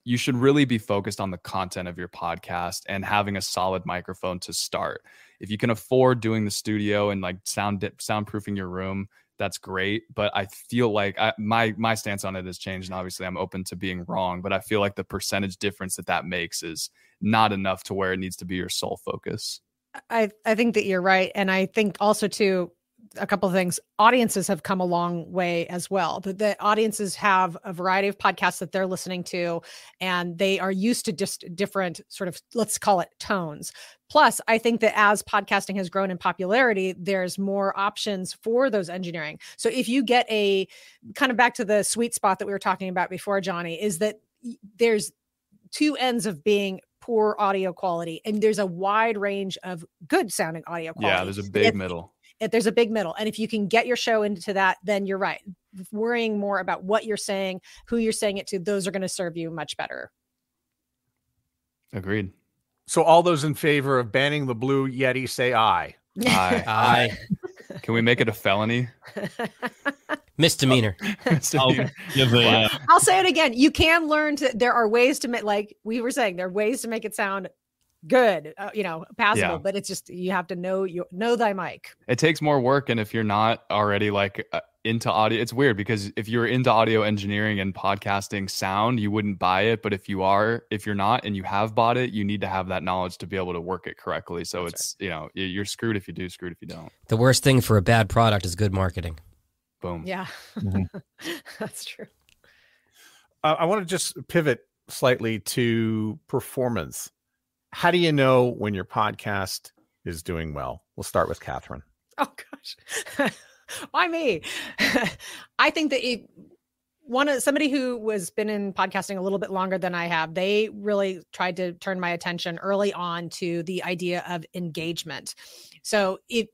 D: you should really be focused on the content of your podcast and having a solid microphone to start. If you can afford doing the studio and like sound soundproofing your room, that's great. But I feel like I, my my stance on it has changed, and obviously I'm open to being wrong. But I feel like the percentage difference that that makes is not enough to where it needs to be your sole focus.
E: I I think that you're right, and I think also too a couple of things. Audiences have come a long way as well. The, the, audiences have a variety of podcasts that they're listening to, and they are used to just different sort of let's call it tones. Plus, I think that as podcasting has grown in popularity, there's more options for those engineering. So if you get a kind of back to the sweet spot that we were talking about before, Johnny, is that there's two ends of being poor audio quality and there's a wide range of good sounding audio quality.
D: Yeah, there's a big if, middle
E: if there's a big middle and if you can get your show into that then you're right worrying more about what you're saying who you're saying it to those are going to serve you much better
D: agreed
C: so all those in favor of banning the blue yeti say aye
D: aye aye can we make it a felony
F: misdemeanor,
E: misdemeanor. I'll, uh, I'll say it again you can learn to there are ways to make like we were saying there are ways to make it sound good, uh, you know, passable, yeah. but it's just you have to know you know thy mic.
D: It takes more work, and if you're not already like uh, into audio, it's weird because if you're into audio engineering and podcasting sound, you wouldn't buy it. But if you are, if you're not, and you have bought it, you need to have that knowledge to be able to work it correctly. So That's it's right. you know you're screwed if you do, screwed if you don't.
F: The worst thing for a bad product is good marketing.
D: Boom.
E: Yeah, mm-hmm. that's true.
C: Uh, I want to just pivot slightly to performance how do you know when your podcast is doing well? We'll start with Catherine.
E: Oh gosh, why me? I think that it, one of somebody who was been in podcasting a little bit longer than I have, they really tried to turn my attention early on to the idea of engagement. So it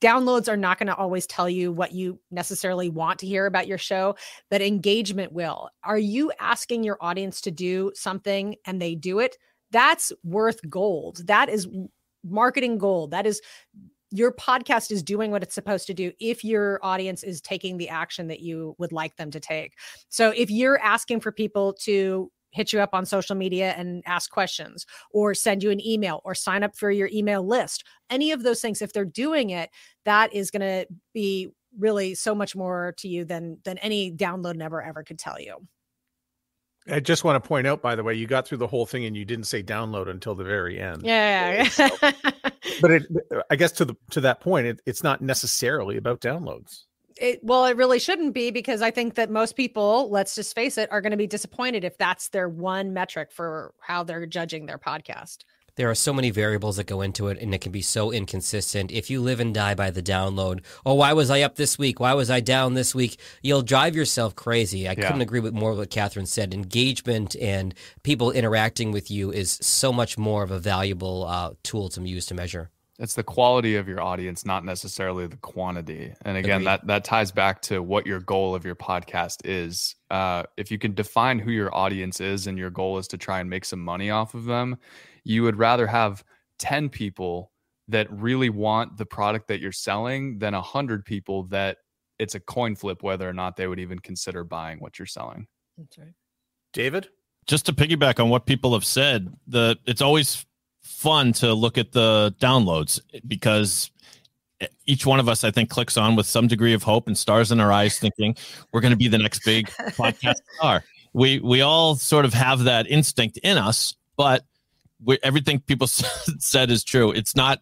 E: downloads are not going to always tell you what you necessarily want to hear about your show, but engagement will. Are you asking your audience to do something and they do it? that's worth gold. That is marketing gold. That is your podcast is doing what it's supposed to do if your audience is taking the action that you would like them to take. So if you're asking for people to hit you up on social media and ask questions or send you an email or sign up for your email list, any of those things if they're doing it, that is going to be really so much more to you than than any download never ever could tell you
C: I just want to point out, by the way, you got through the whole thing and you didn't say download until the very end.
E: Yeah.
C: but it, I guess to the to that point, it, it's not necessarily about downloads.
E: It, well, it really shouldn't be because I think that most people, let's just face it, are going to be disappointed if that's their one metric for how they're judging their podcast
F: there are so many variables that go into it and it can be so inconsistent. If you live and die by the download, oh, why was I up this week? Why was I down this week? You'll drive yourself crazy. I yeah. couldn't agree with more what Catherine said. Engagement and people interacting with you is so much more of a valuable uh, tool to use to measure.
D: It's the quality of your audience, not necessarily the quantity. And again, Agreed. that that ties back to what your goal of your podcast is. Uh, if you can define who your audience is, and your goal is to try and make some money off of them, you would rather have 10 people that really want the product that you're selling than 100 people that it's a coin flip whether or not they would even consider buying what you're selling.
C: That's right. David?
B: Just to piggyback on what people have said, the it's always fun to look at the downloads because each one of us, I think, clicks on with some degree of hope and stars in our eyes, thinking we're going to be the next big podcast star. We we all sort of have that instinct in us, but everything people said is true. It's not.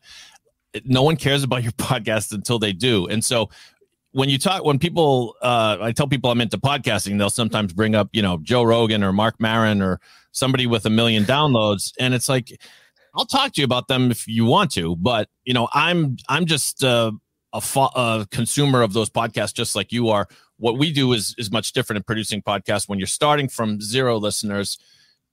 B: No one cares about your podcast until they do, and so when you talk when people uh, i tell people i'm into podcasting they'll sometimes bring up you know joe rogan or mark maron or somebody with a million downloads and it's like i'll talk to you about them if you want to but you know i'm i'm just uh, a, fo- a consumer of those podcasts just like you are what we do is is much different in producing podcasts when you're starting from zero listeners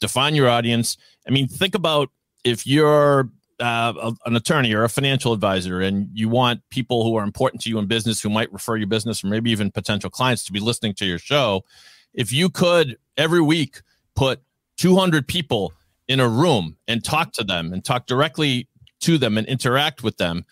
B: define your audience. I mean, think about if you're uh, an attorney or a financial advisor and you want people who are important to you in business who might refer your business or maybe even potential clients to be listening to your show. If you could every week put 200 people in a room and talk to them and talk directly to them and interact with them,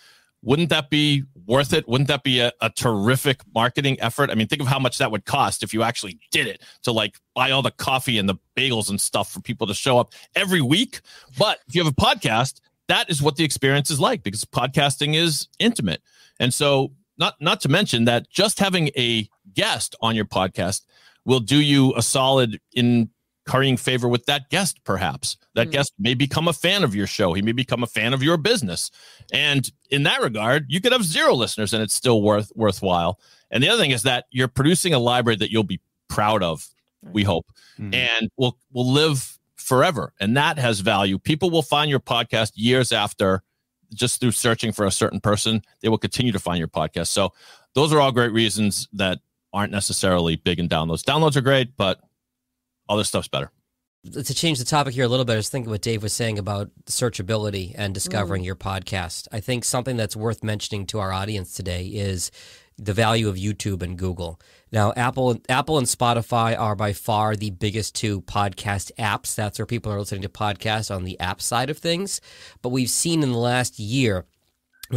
B: wouldn't that be worth it? Wouldn't that be a, a, terrific marketing effort? I mean, think of how much that would cost if you actually did it to like buy all the coffee and the bagels and stuff for people to show up every week. But if you have a podcast, that is what the experience is like because podcasting is intimate. And so not not to mention that just having a guest on your podcast will do you a solid in currying favor with that guest, perhaps. That mm. guest may become a fan of your show. He may become a fan of your business. And in that regard, you could have zero listeners and it's still worth worthwhile. And the other thing is that you're producing a library that you'll be proud of, we hope, mm. and will will live forever. And that has value. People will find your podcast years after just through searching for a certain person. They will continue to find your podcast. So those are all great reasons that aren't necessarily big in downloads. Downloads are great, but all this stuff's better.
F: To change the topic here a little bit, I was thinking what Dave was saying about searchability and discovering mm. your podcast. I think something that's worth mentioning to our audience today is the value of YouTube and Google. Now, Apple, Apple and Spotify are by far the biggest two podcast apps. That's where people are listening to podcasts on the app side of things. But we've seen in the last year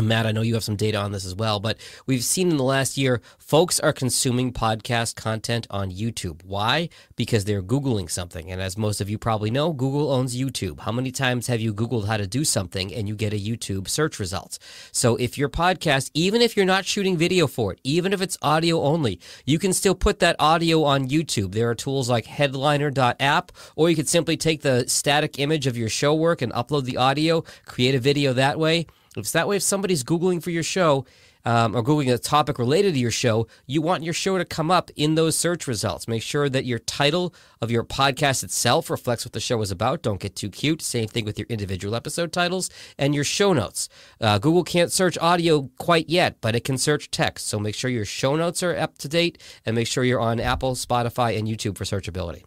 F: Matt, I know you have some data on this as well, but we've seen in the last year, folks are consuming podcast content on YouTube. Why? Because they're Googling something. And as most of you probably know, Google owns YouTube. How many times have you Googled how to do something and you get a YouTube search result? So if your podcast, even if you're not shooting video for it, even if it's audio only, you can still put that audio on YouTube. There are tools like headliner.app, or you could simply take the static image of your show work and upload the audio, create a video that way. It's that way if somebody's Googling for your show um, or Googling a topic related to your show, you want your show to come up in those search results. Make sure that your title of your podcast itself reflects what the show is about. Don't get too cute. Same thing with your individual episode titles and your show notes. Uh, Google can't search audio quite yet, but it can search text. So make sure your show notes are up to date and make sure you're on Apple, Spotify, and YouTube for searchability.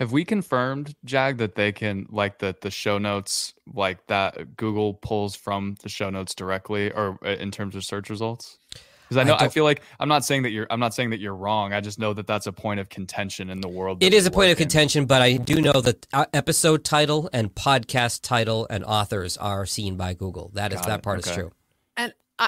D: Have we confirmed, Jag, that they can like the the show notes like that Google pulls from the show notes directly or uh, in terms of search results? Because I know I, I, feel like I'm not saying that you're I'm not saying that you're wrong. I just know that that's a point of contention in the world.
F: It is a point of contention, but I do know that uh, episode title and podcast title and authors are seen by Google. That is Got that it. part okay. is true.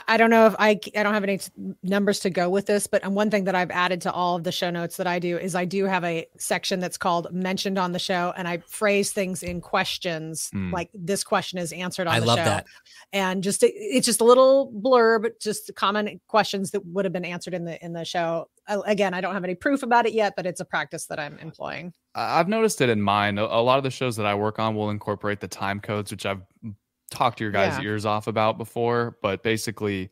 E: I don't know if I I don't have any numbers to go with this, but one thing that I've added to all of the show notes that I do is I do have a section that's called mentioned on the show, and I phrase things in questions mm. like this question is answered on
F: I
E: the
F: love
E: show.
F: that.
E: And just it's just a little blurb, just common questions that would have been answered in the in the show. Again, I don't have any proof about it yet, but it's a practice that I'm employing.
D: I've noticed it in mine. A lot of the shows that I work on will incorporate the time codes, which I've talked to your guys' yeah. ears off about before, but basically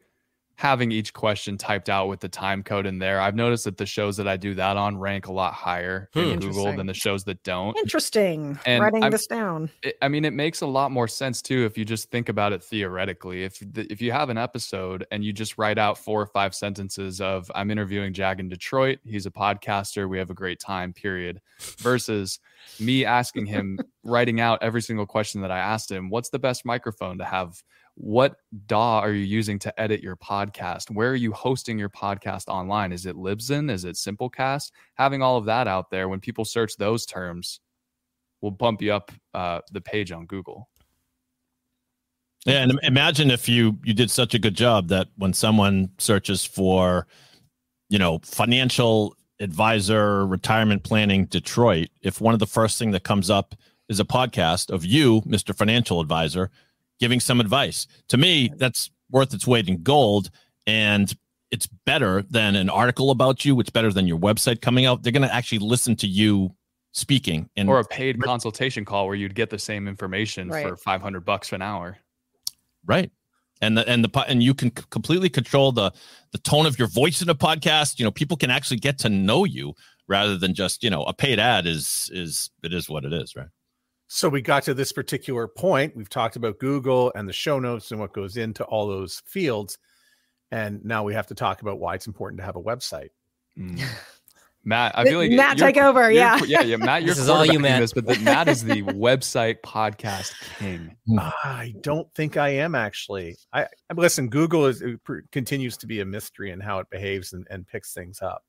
D: having each question typed out with the time code in there. I've noticed that the shows that I do that on rank a lot higher hmm. in Google than the shows that don't.
E: Interesting. And Writing I'm, this down.
D: It, I mean, it makes a lot more sense too if you just think about it theoretically. If the, if you have an episode and you just write out four or five sentences of "I'm interviewing Jag in Detroit. He's a podcaster. We have a great time." Period. Versus me asking him, writing out every single question that I asked him. What's the best microphone to have? What DAW are you using to edit your podcast? Where are you hosting your podcast online? Is it Libsyn? Is it Simplecast? Having all of that out there, when people search those terms, will bump you up uh, the page on Google.
B: Yeah, and imagine if you you did such a good job that when someone searches for, you know, financial advisor, retirement planning, Detroit, if one of the first thing that comes up is a podcast of you, Mr. Financial Advisor, giving some advice. To me, that's worth its weight in gold. And it's better than an article about you. It's better than your website coming out. They're going to actually listen to you speaking and
D: or a paid consultation call where you'd get the same information right. for 500 bucks an hour.
B: Right. And the, and the, and you can completely control the, the tone of your voice in a podcast. You know, people can actually get to know you rather than just, you know, a paid ad is, is, it is what it is. Right.
C: So we got to this particular point. We've talked about Google and the show notes and what goes into all those fields. And now we have to talk about why it's important to have a website.
D: Mm. Matt, I feel like
E: Matt take over. Yeah.
D: Yeah. Yeah. Matt, you're
F: this is all you, Matt.
D: This, but the, Matt is the website podcast king.
C: I don't think I am actually. I listen, Google is continues to be a mystery in how it behaves and, and picks things up.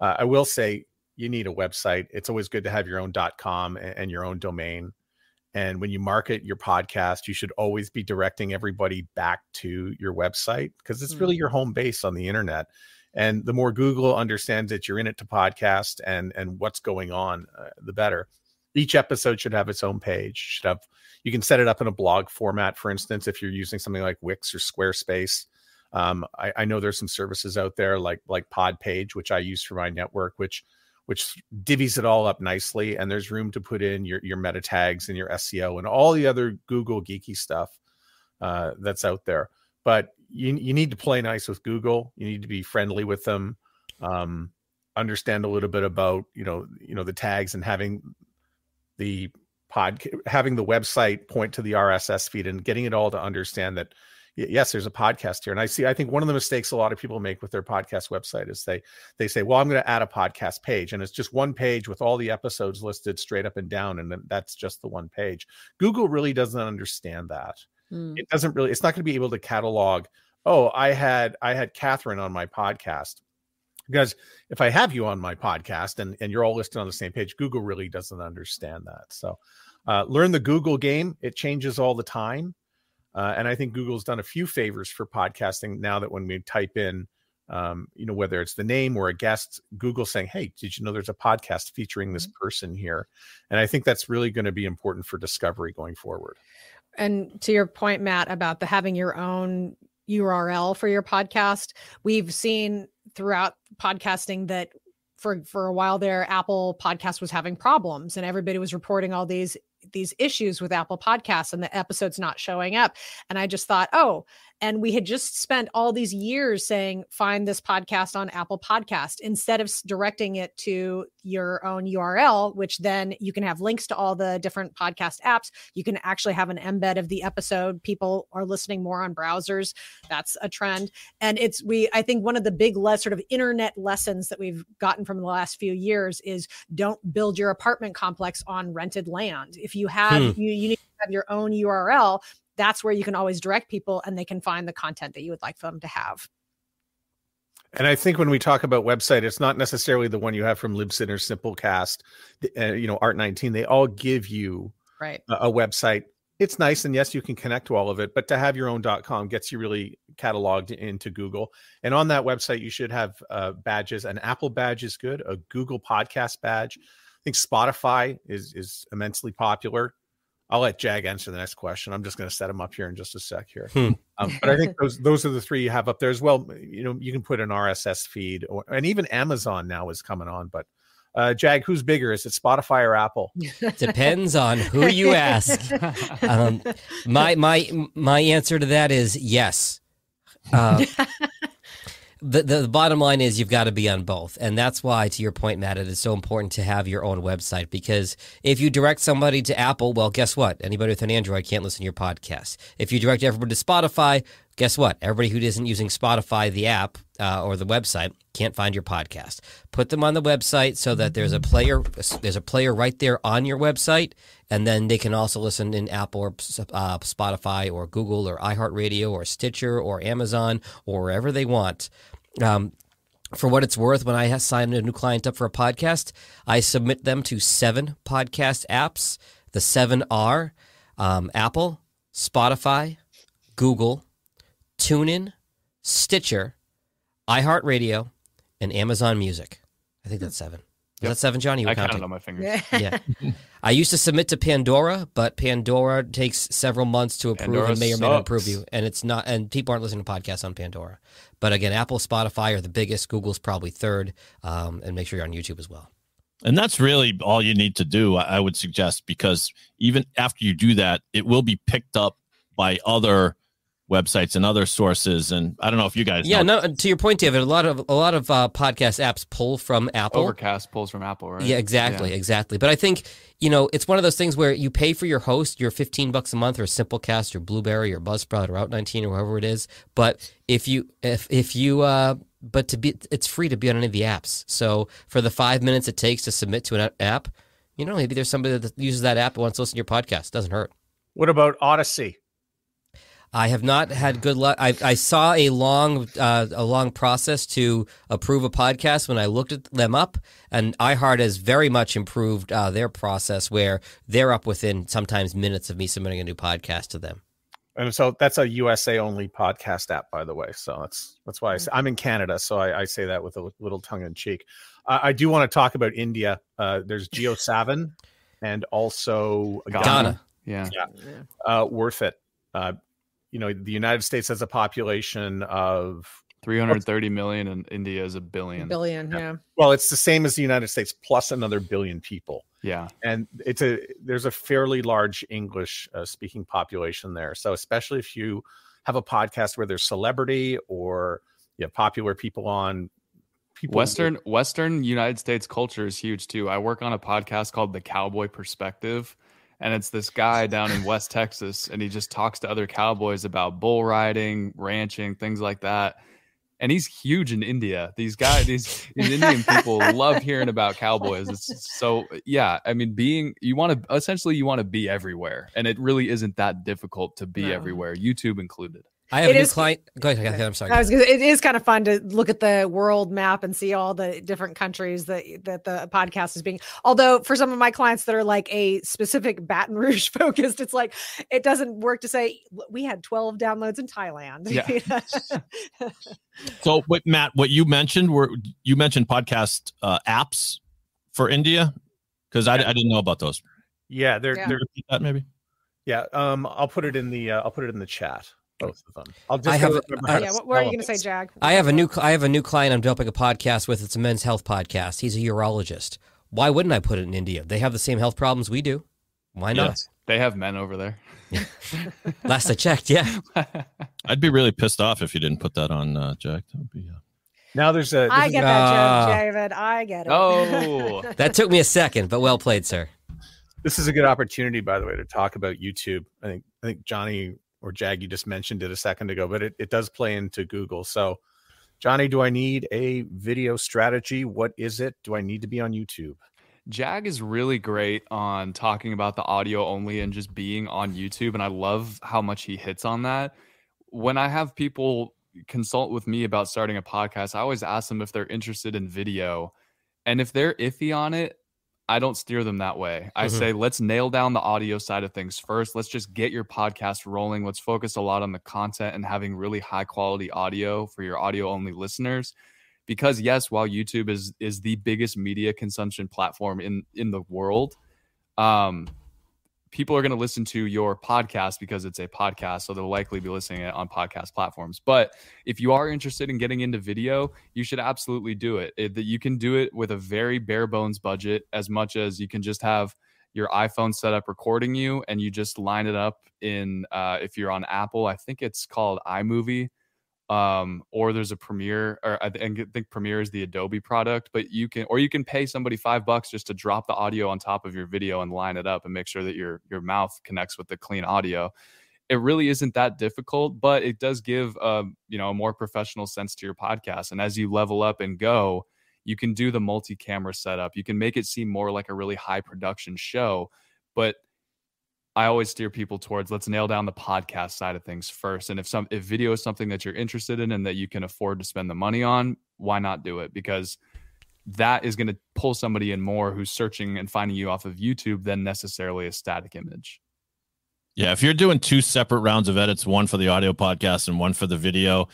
C: Uh, I will say you need a website. It's always good to have your own .com and your own domain. And when you market your podcast, you should always be directing everybody back to your website because it's really mm-hmm. your home base on the internet. And the more Google understands that you're in it to podcast and and what's going on, uh, the better. Each episode should have its own page. Should have you can set it up in a blog format, for instance, if you're using something like Wix or Squarespace. Um, I, I know there's some services out there like like Podpage, which I use for my network, which which divvies it all up nicely. And there's room to put in your, your meta tags and your SEO and all the other Google geeky stuff uh, that's out there. But you, you need to play nice with Google. You need to be friendly with them. Um, understand a little bit about, you know, you know, the tags and having the pod, having the website point to the RSS feed and getting it all to understand that yes there's a podcast here and i see i think one of the mistakes a lot of people make with their podcast website is they they say well i'm going to add a podcast page and it's just one page with all the episodes listed straight up and down and then that's just the one page. Google really doesn't understand that. Mm. it doesn't really it's not going to be able to catalog oh i had i had catherine on my podcast. Because if i have you on my podcast and and you're all listed on the same page google really doesn't understand that. So uh, learn the google game. It changes all the time uh, and I think Google's done a few favors for podcasting now that when we type in, um, you know, whether it's the name or a guest, Google saying, "Hey, did you know there's a podcast featuring this mm-hmm. person here?" And I think that's really going to be important for discovery going forward.
E: And to your point, Matt, about the having your own URL for your podcast, we've seen throughout podcasting that for for a while there apple podcast was having problems and everybody was reporting all these these issues with Apple Podcasts and the episodes not showing up. And I just thought, oh, and we had just spent all these years saying, find this podcast on Apple Podcast instead of directing it to your own URL, which then you can have links to all the different podcast apps. You can actually have an embed of the episode. People are listening more on browsers. That's a trend. And it's, we, I think one of the big less sort of internet lessons that we've gotten from the last few years is don't build your apartment complex on rented land. If you have, hmm. you, you need to have your own URL that's where you can always direct people and they can find the content that you would like for them to have.
C: And I think when we talk about website, it's not necessarily the one you have from Libsyn or Simplecast, uh, you know, Art19. They all give you
E: right.
C: a, a, website. It's nice and yes you can connect to all of it but to have your own com gets you really cataloged into google. And on that website you should have uh, badges. An apple badge is good a google podcast badge. I think spotify is is immensely popular i'll let jag answer the next question i'm just going to set him up here in just a sec here
F: Hmm.
C: um, but i think those those are the three you have up there as well you know you can put an rss feed or and even amazon now is coming on but uh, Jag, who's bigger? Is it Spotify or Apple?
F: Depends on who you ask. Um, my my my answer to that is yes. Uh, the, the bottom line is you've got to be on both, and that's why, to your point, Matt, it is so important to have your own website because if you direct somebody to Apple, well, guess what? Anybody with an Android can't listen to your podcast. If you direct everybody to Spotify, guess what? Everybody who isn't using Spotify, the app uh, or the website, can't find your podcast. Put them on the website so that there's a player. There's a player right there on your website, and then they can also listen in Apple or uh, Spotify or Google or iHeartRadio or Stitcher or Amazon or wherever they want. Um, for what it's worth, when I sign a new client up for a podcast, I submit them to seven podcast apps. The seven are um, Apple, Spotify, Google, TuneIn, Stitcher, iHeartRadio, and Amazon Music. I think that's seven. Is
D: Yep.
F: that seven, Johnny? You
D: I counted on my fingers.
E: Yeah.
F: Yeah. I used to submit to Pandora, but Pandora takes several months to approve
D: Pandora
F: and may or may not approve you. And it's not, and people aren't listening to podcasts on Pandora. But again, Apple, Spotify are the biggest. Google's probably third. Um, and make sure you're on YouTube as well.
B: And that's really all you need to do, I I would suggest, because even after you do that, it will be picked up by other websites and other sources. And I don't know if you guys
F: Yeah,
B: know.
F: no. To your point, David, a lot of a lot of uh, podcast apps pull from Apple.
D: Overcast pulls from Apple, right?
F: Yeah, exactly, exactly. But I think you know it's one of those things where you pay for your host, your fifteen bucks a month, or Simplecast, or Blubrry, or Buzzsprout, or Art nineteen, or whoever it is. But if you if if you uh, but to be it's free to be on any of the apps. So for the five minutes it takes to submit to an app, you know maybe there's somebody that uses that app and wants to listen to your podcast. Doesn't hurt.
C: What about Audacy?
F: I have not had good luck. I, I saw a long uh, a long process to approve a podcast when I looked at them up, and iHeart has very much improved uh, their process where they're up within sometimes minutes of me submitting a new podcast to them.
C: And so that's a USA only podcast app, by the way. So that's that's why I say, I'm in Canada, so I, I say that with a little tongue in cheek. I, I do want to talk about India. Uh, there's JioSaavn and also
D: Gaana.
F: Gaana.
D: Yeah.
C: Uh, worth it. Uh, you know, the United States has a population of
D: 330 million and India is a billion.
E: Billion, yeah.
C: well, it's the same as the United States plus another billion people.
D: Yeah.
C: and it's a there's a fairly large english uh, speaking population there so especially if you have a podcast where there's celebrity or you have popular people on people
D: Western Western United States culture is huge too. I work on a podcast called The Cowboy Perspective, and it's this guy down in West Texas, and he just talks to other cowboys about bull riding, ranching, things like that. And he's huge in India. These guys, these, these Indian people love hearing about cowboys. It's so yeah. I mean, being you want to essentially you want to be everywhere, and it really isn't that difficult to be
E: No.
D: everywhere, YouTube included.
F: I have
E: It
F: a new
E: is-
F: client. Go ahead. Kathy, I'm sorry.
E: I was gonna, it is kind of fun to look at the world map and see all the different countries that that the podcast is being. Although for some of my clients that are like a specific Baton Rouge focused, it's like it doesn't work to say we had 12 downloads in Thailand.
D: Yeah.
B: So, what Matt, what you mentioned were you mentioned podcast uh, apps for India because I, I didn't know about those.
C: yeah they're
E: Yeah.
C: they're
B: that maybe.
C: yeah um i'll put it in the uh, i'll put it in the chat both of them i'll just
F: I have-
C: remember how
F: I-
C: to
E: yeah, what, what are you going to say,
C: it.
E: Jag?
F: I have a new I have a new client I'm developing a podcast with. It's a men's health podcast. He's a urologist. Why wouldn't I put it in India? They have the same health problems we do. Why not?
B: Yes.
D: They have men over there.
F: Last I checked, yeah.
B: I'd be really pissed off if you didn't put that on uh, Jack. That would be. Uh,
C: now there's a
E: I
C: this
E: get
C: is-
E: that
F: Ah.
E: joke, David. I get it.
D: Oh.
F: That took me a second, but well played, sir.
C: this is a good opportunity by the way to talk about youtube i think i think johnny or jag you just mentioned it a second ago but it, it does play into google so johnny do i need a video strategy what is it do i need to be on youtube
D: Jag is really great on talking about the audio only and just being on YouTube. And I love how much he hits on that. When I have people consult with me about starting a podcast, I always ask them if they're interested in video. And if they're iffy on it, I don't steer them that way. I
F: Mhm.
D: say let's nail down the audio side of things first. Let's just get your podcast rolling. Let's focus a lot on the content and having really high quality audio for your audio only listeners. Because yes, while YouTube is is the biggest media consumption platform in in the world, um, people are going to listen to your podcast because it's a podcast, so they'll likely be listening it on podcast platforms. But if you are interested in getting into video, you should absolutely do it. That you can do it with a very bare bones budget, as much as you can just have your iPhone set up recording you, and you just line it up in. Uh, if you're on Apple, I think it's called iMovie um, or there's a Premiere, or I think, I think Premiere is the Adobe product, but you can, or you can pay somebody five bucks just to drop the audio on top of your video and line it up and make sure that your your mouth connects with the clean audio. It really isn't that difficult, but it does give um, you know a more professional sense to your podcast. And as you level up and go, you can do the multi-camera setup. You can make it seem more like a really high production show, but I always steer people towards let's nail down the podcast side of things first. And if some if video is something that you're interested in and that you can afford to spend the money on, why not do it? Because that is going to pull somebody in more who's searching and finding you off of YouTube than necessarily a static image.
B: Yeah, if you're doing two separate rounds of edits, one for the audio podcast and one for the video,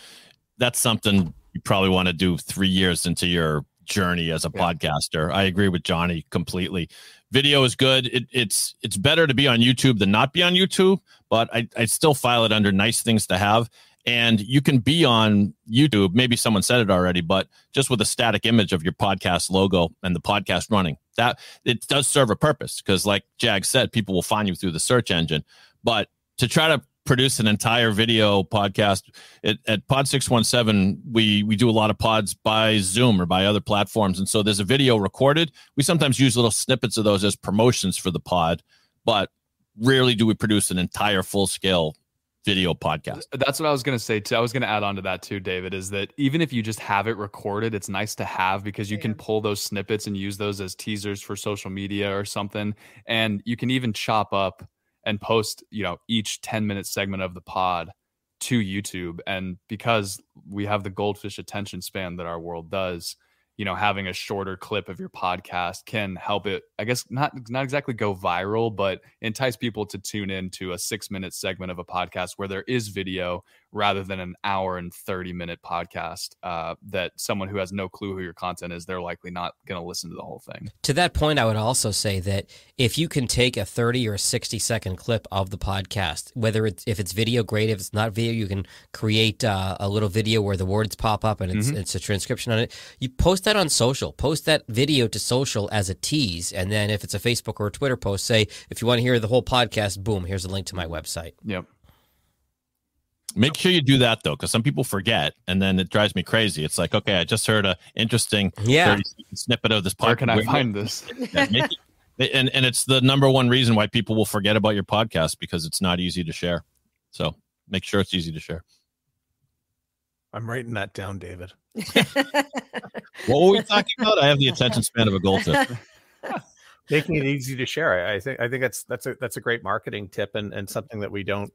B: that's something you probably want to do three years into your journey as a
D: Yeah.
B: podcaster. I agree with Johnny completely. Video is good. It, it's it's better to be on YouTube than not be on YouTube, but I, I still file it under nice things to have. And you can be on YouTube. Maybe someone said it already, but just with a static image of your podcast logo and the podcast running, that it does serve a purpose. Because, like Jag said, people will find you through the search engine. But to try to produce an entire video podcast at, at Pod Six One Seven, we we do a lot of pods by Zoom or by other platforms, and so there's a video recorded. We sometimes use little snippets of those as promotions for the pod, but rarely do we produce an entire full scale video podcast.
D: That's what I was going to say too. I was going to add on to that too, David, is that even if you just have it recorded, it's nice to have because you can pull those snippets and use those as teasers for social media or something. And you can even chop up and post, you know, each 10 minute segment of the pod to YouTube. And because we have the goldfish attention span that our world does, you know, having a shorter clip of your podcast can help it, I guess, not not exactly go viral, but entice people to tune in to a six minute segment of a podcast where there is video rather than an hour and 30 minute podcast uh, that someone who has no clue who your content is, they're likely not going to listen to the whole thing.
F: To that point, I would also say that if you can take a 30 or 60 second clip of the podcast, whether it's if it's video, great. If it's not video, you can create uh, a little video where the words pop up and it's,
D: Mhm.
F: it's a transcription on it. You post that on social, post that video to social as a tease. And then if it's a Facebook or a Twitter post, say, if you want to hear the whole podcast, boom, here's a link to my website.
D: Yep.
B: Make sure you do that though, because some people forget, and then it drives me crazy. It's like, okay, I just heard a interesting
F: Yeah.
B: snippet of this podcast.
D: Where can I find this?
B: Yeah, make it- and and it's the number one reason why people will forget about your podcast because it's not easy to share. So make sure it's easy to share.
C: I'm writing that down, David.
B: What were we talking about? I have the attention span of a goldfish.
C: Making it easy to share. I, I think I think that's that's a that's a great marketing tip and, and something that we don't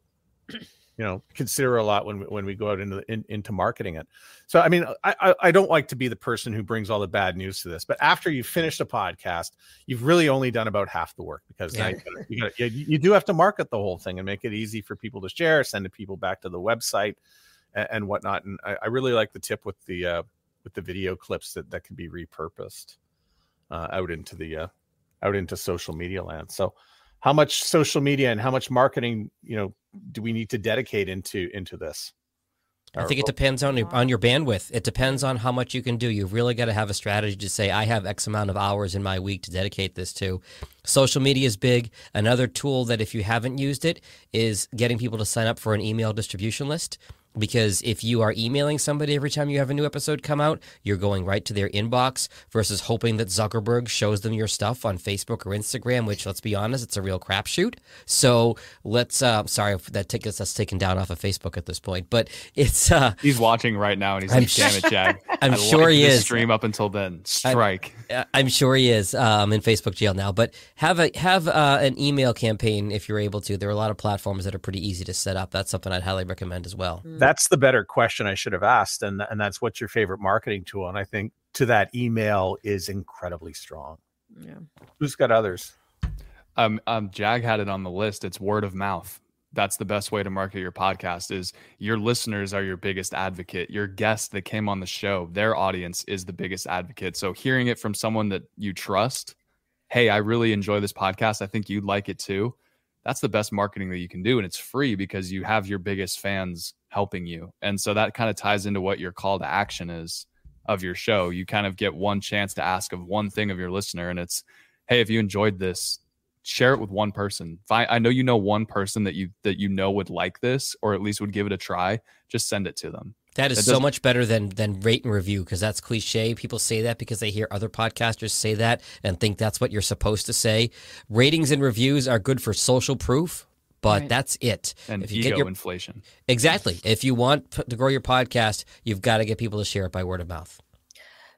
C: you know consider a lot when we, when we go out into in, into marketing it. So I mean I, I I don't like to be the person who brings all the bad news to this, but after you finish a podcast, you've really only done about half the work because
F: Yeah.
C: you, gotta, you, gotta, you, you do have to market the whole thing and make it easy for people to share, send the people back to the website and, and whatnot. And I, I really like the tip with the uh, with the video clips that that can be repurposed uh, out into the uh, out into social media land. So, how much social media and how much marketing you know do we need to dedicate into into this?
F: I think it depends on your, on your bandwidth. It depends on how much you can do. You've really got to have a strategy to say, I have X amount of hours in my week to dedicate this to. Social media is big. Another tool that, if you haven't used it, is getting people to sign up for an email distribution list. Because if you are emailing somebody every time you have a new episode come out, you're going right to their inbox versus hoping that Zuckerberg shows them your stuff on Facebook or Instagram, which, let's be honest, it's a real crapshoot. So let's, uh, sorry if that tickets that's taken down off of Facebook at this point, but it's, uh,
D: He's watching right now and he's
F: I'm
D: like, damn it, Jag.
F: I'm
D: I
F: sure
D: liked
F: he is.
D: Stream up until then. Strike.
F: Uh, I'm sure he is um, in Facebook jail now. But have a have uh, an email campaign if you're able to. There are a lot of platforms that are pretty easy to set up. That's something I'd highly recommend as well.
C: That's the better question I should have asked, and and that's what's your favorite marketing tool? And I think to that email is incredibly strong. Yeah. Who's got others?
D: Um, um, Jag had it on the list. It's word of mouth. That's the best way to market your podcast is your listeners are your biggest advocate. Your guests that came on the show, their audience is the biggest advocate. So hearing it from someone that you trust, hey, I really enjoy this podcast. I think you'd like it too. That's the best marketing that you can do. And it's free because you have your biggest fans helping you. And so that kind of ties into what your call to action is of your show. You kind of get one chance to ask of one thing of your listener. And it's, hey, if you enjoyed this, share it with one person. I, I know you know one person that you that you know would like this or at least would give it a try. Just send it to them.
F: That is that so much better than than rate and review because that's cliche. People say that because they hear other podcasters say that and think that's what you're supposed to say. Ratings and reviews are good for social proof, but right. that's it.
D: And if you ego get your, inflation.
F: Exactly. If you want to grow your podcast, you've got to get people to share it by word of mouth.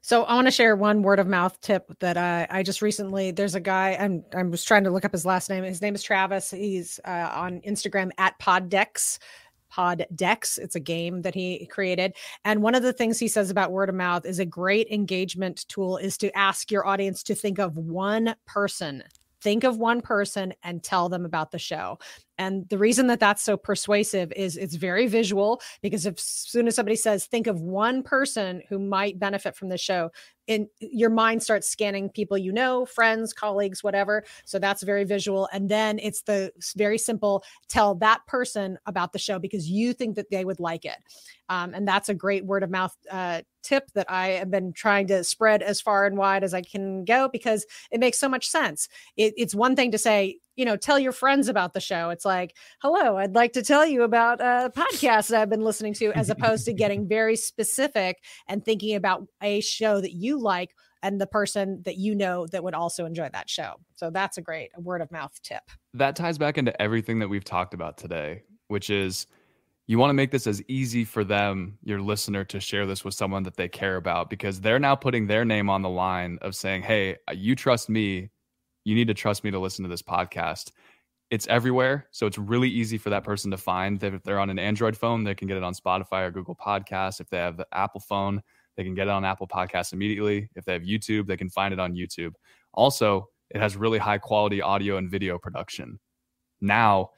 E: So I want to share one word of mouth tip that I, I just recently there's a guy I'm I was trying to look up his last name. His name is Travis. He's uh, on Instagram at Poddex. Poddex. It's a game that he created. And one of the things he says about word of mouth is a great engagement tool is to ask your audience to think of one person think of one person and tell them about the show and the reason that that's so persuasive is it's very visual because as soon as somebody says, think of one person who might benefit from the show, in your mind starts scanning people you know, friends, colleagues, whatever. So that's very visual. And then it's the very simple tell that person about the show because you think that they would like it. Um, and that's a great word of mouth uh, tip that I have been trying to spread as far and wide as I can go because it makes so much sense. It, it's one thing to say, you know, tell your friends about the show. It's like, hello, I'd like to tell you about a podcast that I've been listening to, as opposed to getting very specific and thinking about a show that you like and the person that you know that would also enjoy that show. So that's a great word of mouth tip.
D: That ties back into everything that we've talked about today, which is you want to make this as easy for them, your listener, to share this with someone that they care about because they're now putting their name on the line of saying, Hey, uh, you trust me you need to trust me to listen to this podcast. It's everywhere. So it's really easy for that person to find. If they're on an Android phone, they can get it on Spotify or Google Podcasts. If they have the Apple phone, they can get it on Apple Podcasts immediately. If they have YouTube, they can find it on YouTube. Also, it has really high quality audio and video production. Now,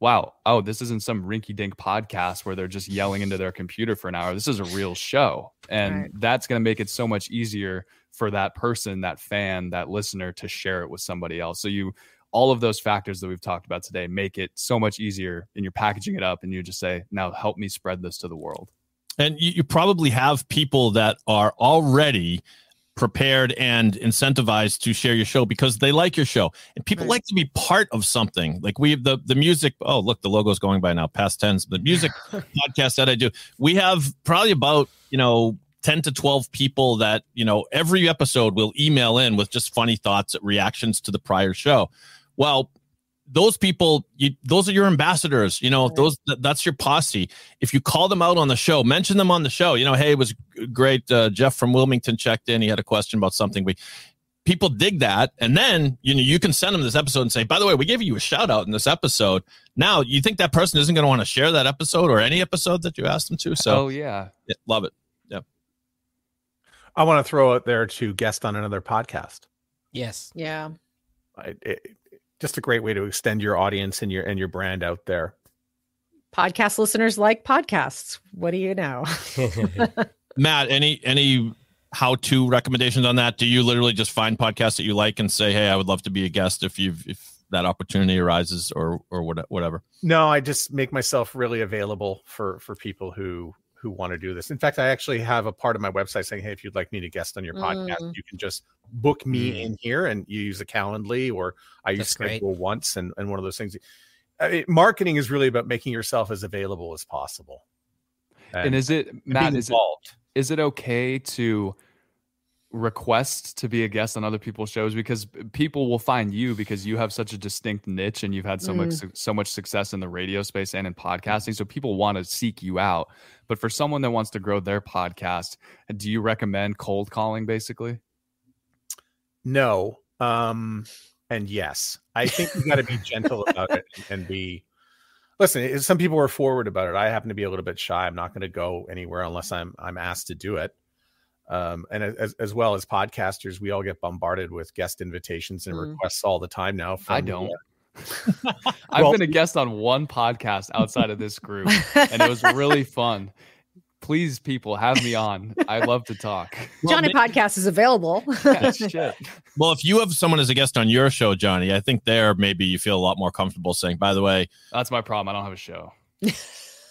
D: wow, oh, this isn't some rinky dink podcast where they're just yelling into their computer for an hour. This is a real show. And right. that's going to make it so much easier for that person, that fan, that listener to share it with somebody else. So you, all of those factors that we've talked about today make it so much easier and you're packaging it up and you just say, now help me spread this to the world.
B: And you, you probably have people that are already prepared and incentivized to share your show because they like your show. And people right. like to be part of something. Like we have the the music oh look the logo's going by now past tense the music podcast that i do we have probably about you know 10 to 12 people that you know every episode will email in with just funny thoughts reactions to the prior show. Well those people you, those are your ambassadors you know right. those that's your posse. If you call them out on the show mention them on the show you know hey it was great uh, jeff from wilmington checked in he had a question about something we people dig that and then you know you can send them this episode and say by the way we gave you a shout out in this episode. Now you think that person isn't going to want to share that episode or any episode that you asked them to so
D: oh yeah,
B: yeah love it. Yeah
C: i want to throw out there to guest on another podcast.
F: Yes.
E: Yeah.
C: It, it, just a great way to extend your audience and your and your brand out there.
E: Podcast listeners like podcasts. What do you know?
B: Matt, any any how to recommendations on that? Do you literally just find podcasts that you like and say, "Hey, I would love to be a guest if you've if that opportunity arises or or whatever?"
C: No, I just make myself really available for for people who who want to do this. In fact, I actually have a part of my website saying, "Hey, if you'd like me to guest on your mm. podcast, you can just book me mm. in here." And you use a Calendly, or I use Schedule once, and and one of those things. I marketing is really about making yourself as available as possible.
D: And, and is it Matt? Is it, is it okay to? Request to be a guest on other people's shows because people will find you because you have such a distinct niche and you've had so mm. much so much success in the radio space and in podcasting so people want to seek you out. But for someone that wants to grow their podcast do you recommend cold calling basically?
C: No um and yes. I think you got to be gentle about it and be listen some people are forward about it. I happen to be a little bit shy. I'm not going to go anywhere unless i'm i'm asked to do it Um, and as, as well as podcasters, we all get bombarded with guest invitations and
E: Mm.
C: requests all the time now. From,
D: I don't. I've
C: Well-
D: been a guest on one podcast outside of this group, and it was really fun. Please, people, have me on. I love to talk.
B: Well,
E: Johnny
B: ma-
E: podcast is available.
D: Yeah,
B: well, if you have someone as a guest on your show, Johnny, I think there maybe you feel a lot more comfortable saying, by the way,
D: That's my problem. I don't have a show.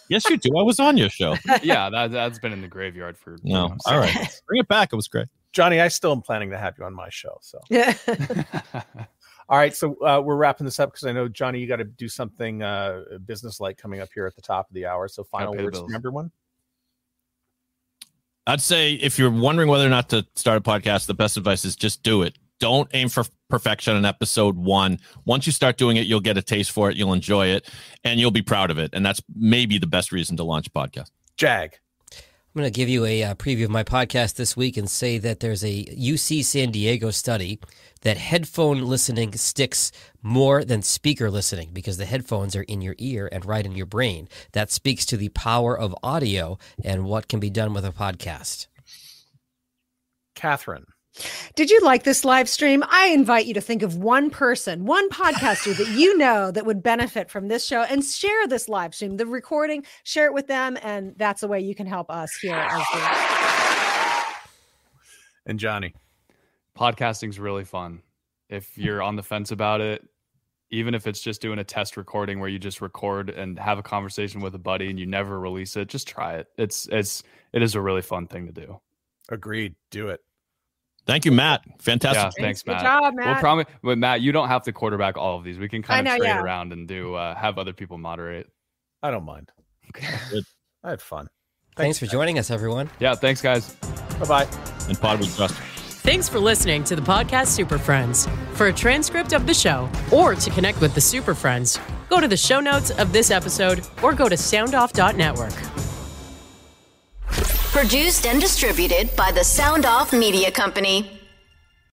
B: Yes, you do. I was on your show.
D: Yeah, that, that's been in the graveyard for. you
B: No.
D: know,
B: All
D: six
B: right. Bring it back. It was great.
C: Johnny, I still am planning to have you on my show. So,
E: yeah.
C: all right. So uh, we're wrapping this up because I know Johnny, you got to do something uh, business like coming up here at the top of the hour. So, final words
D: bills.
C: from everyone.
B: I'd say if you're wondering whether or not to start a podcast, the best advice is just do it. Don't aim for perfection in episode one. Once you start doing it, you'll get a taste for it, you'll enjoy it, and you'll be proud of it. And that's maybe the best reason to launch a podcast.
C: Jag.
F: I'm going to give you a uh, preview of my podcast this week and say that there's a UC San Diego study that headphone listening sticks more than speaker listening because the headphones are in your ear and right in your brain. That speaks to the power of audio and what can be done with a podcast.
C: Catherine.
E: Did you like this live stream? I invite you to think of one person, one podcaster that you know that would benefit from this show and share this live stream, the recording, share it with them. And that's a way you can help us here. As the,
C: And Johnny.
D: Podcasting's really fun. If you're on the fence about it, even if it's just doing a test recording where you just record and have a conversation with a buddy and you never release it, just try it. It's it's it is a really fun thing to do.
C: Agreed. Do it.
B: Thank you, Matt. Fantastic.
D: Yeah, thanks,
E: Good job, Matt.
D: We'll promise, but Matt, you don't have to quarterback all of these. We can kind
E: I
D: of
E: know,
D: trade
E: yeah.
D: around and do uh, have other people moderate.
C: I don't mind.
B: Good.
C: I had fun.
F: Thanks for joining us, everyone.
D: Yeah, thanks, guys.
C: Bye bye.
B: And Pod with Trust.
A: Thanks for listening to the podcast Super Friends. For a transcript of the show or to connect with the Super Friends, go to the show notes of this episode or go to soundoff.network.
G: Produced and distributed by the Sound Off Media Company.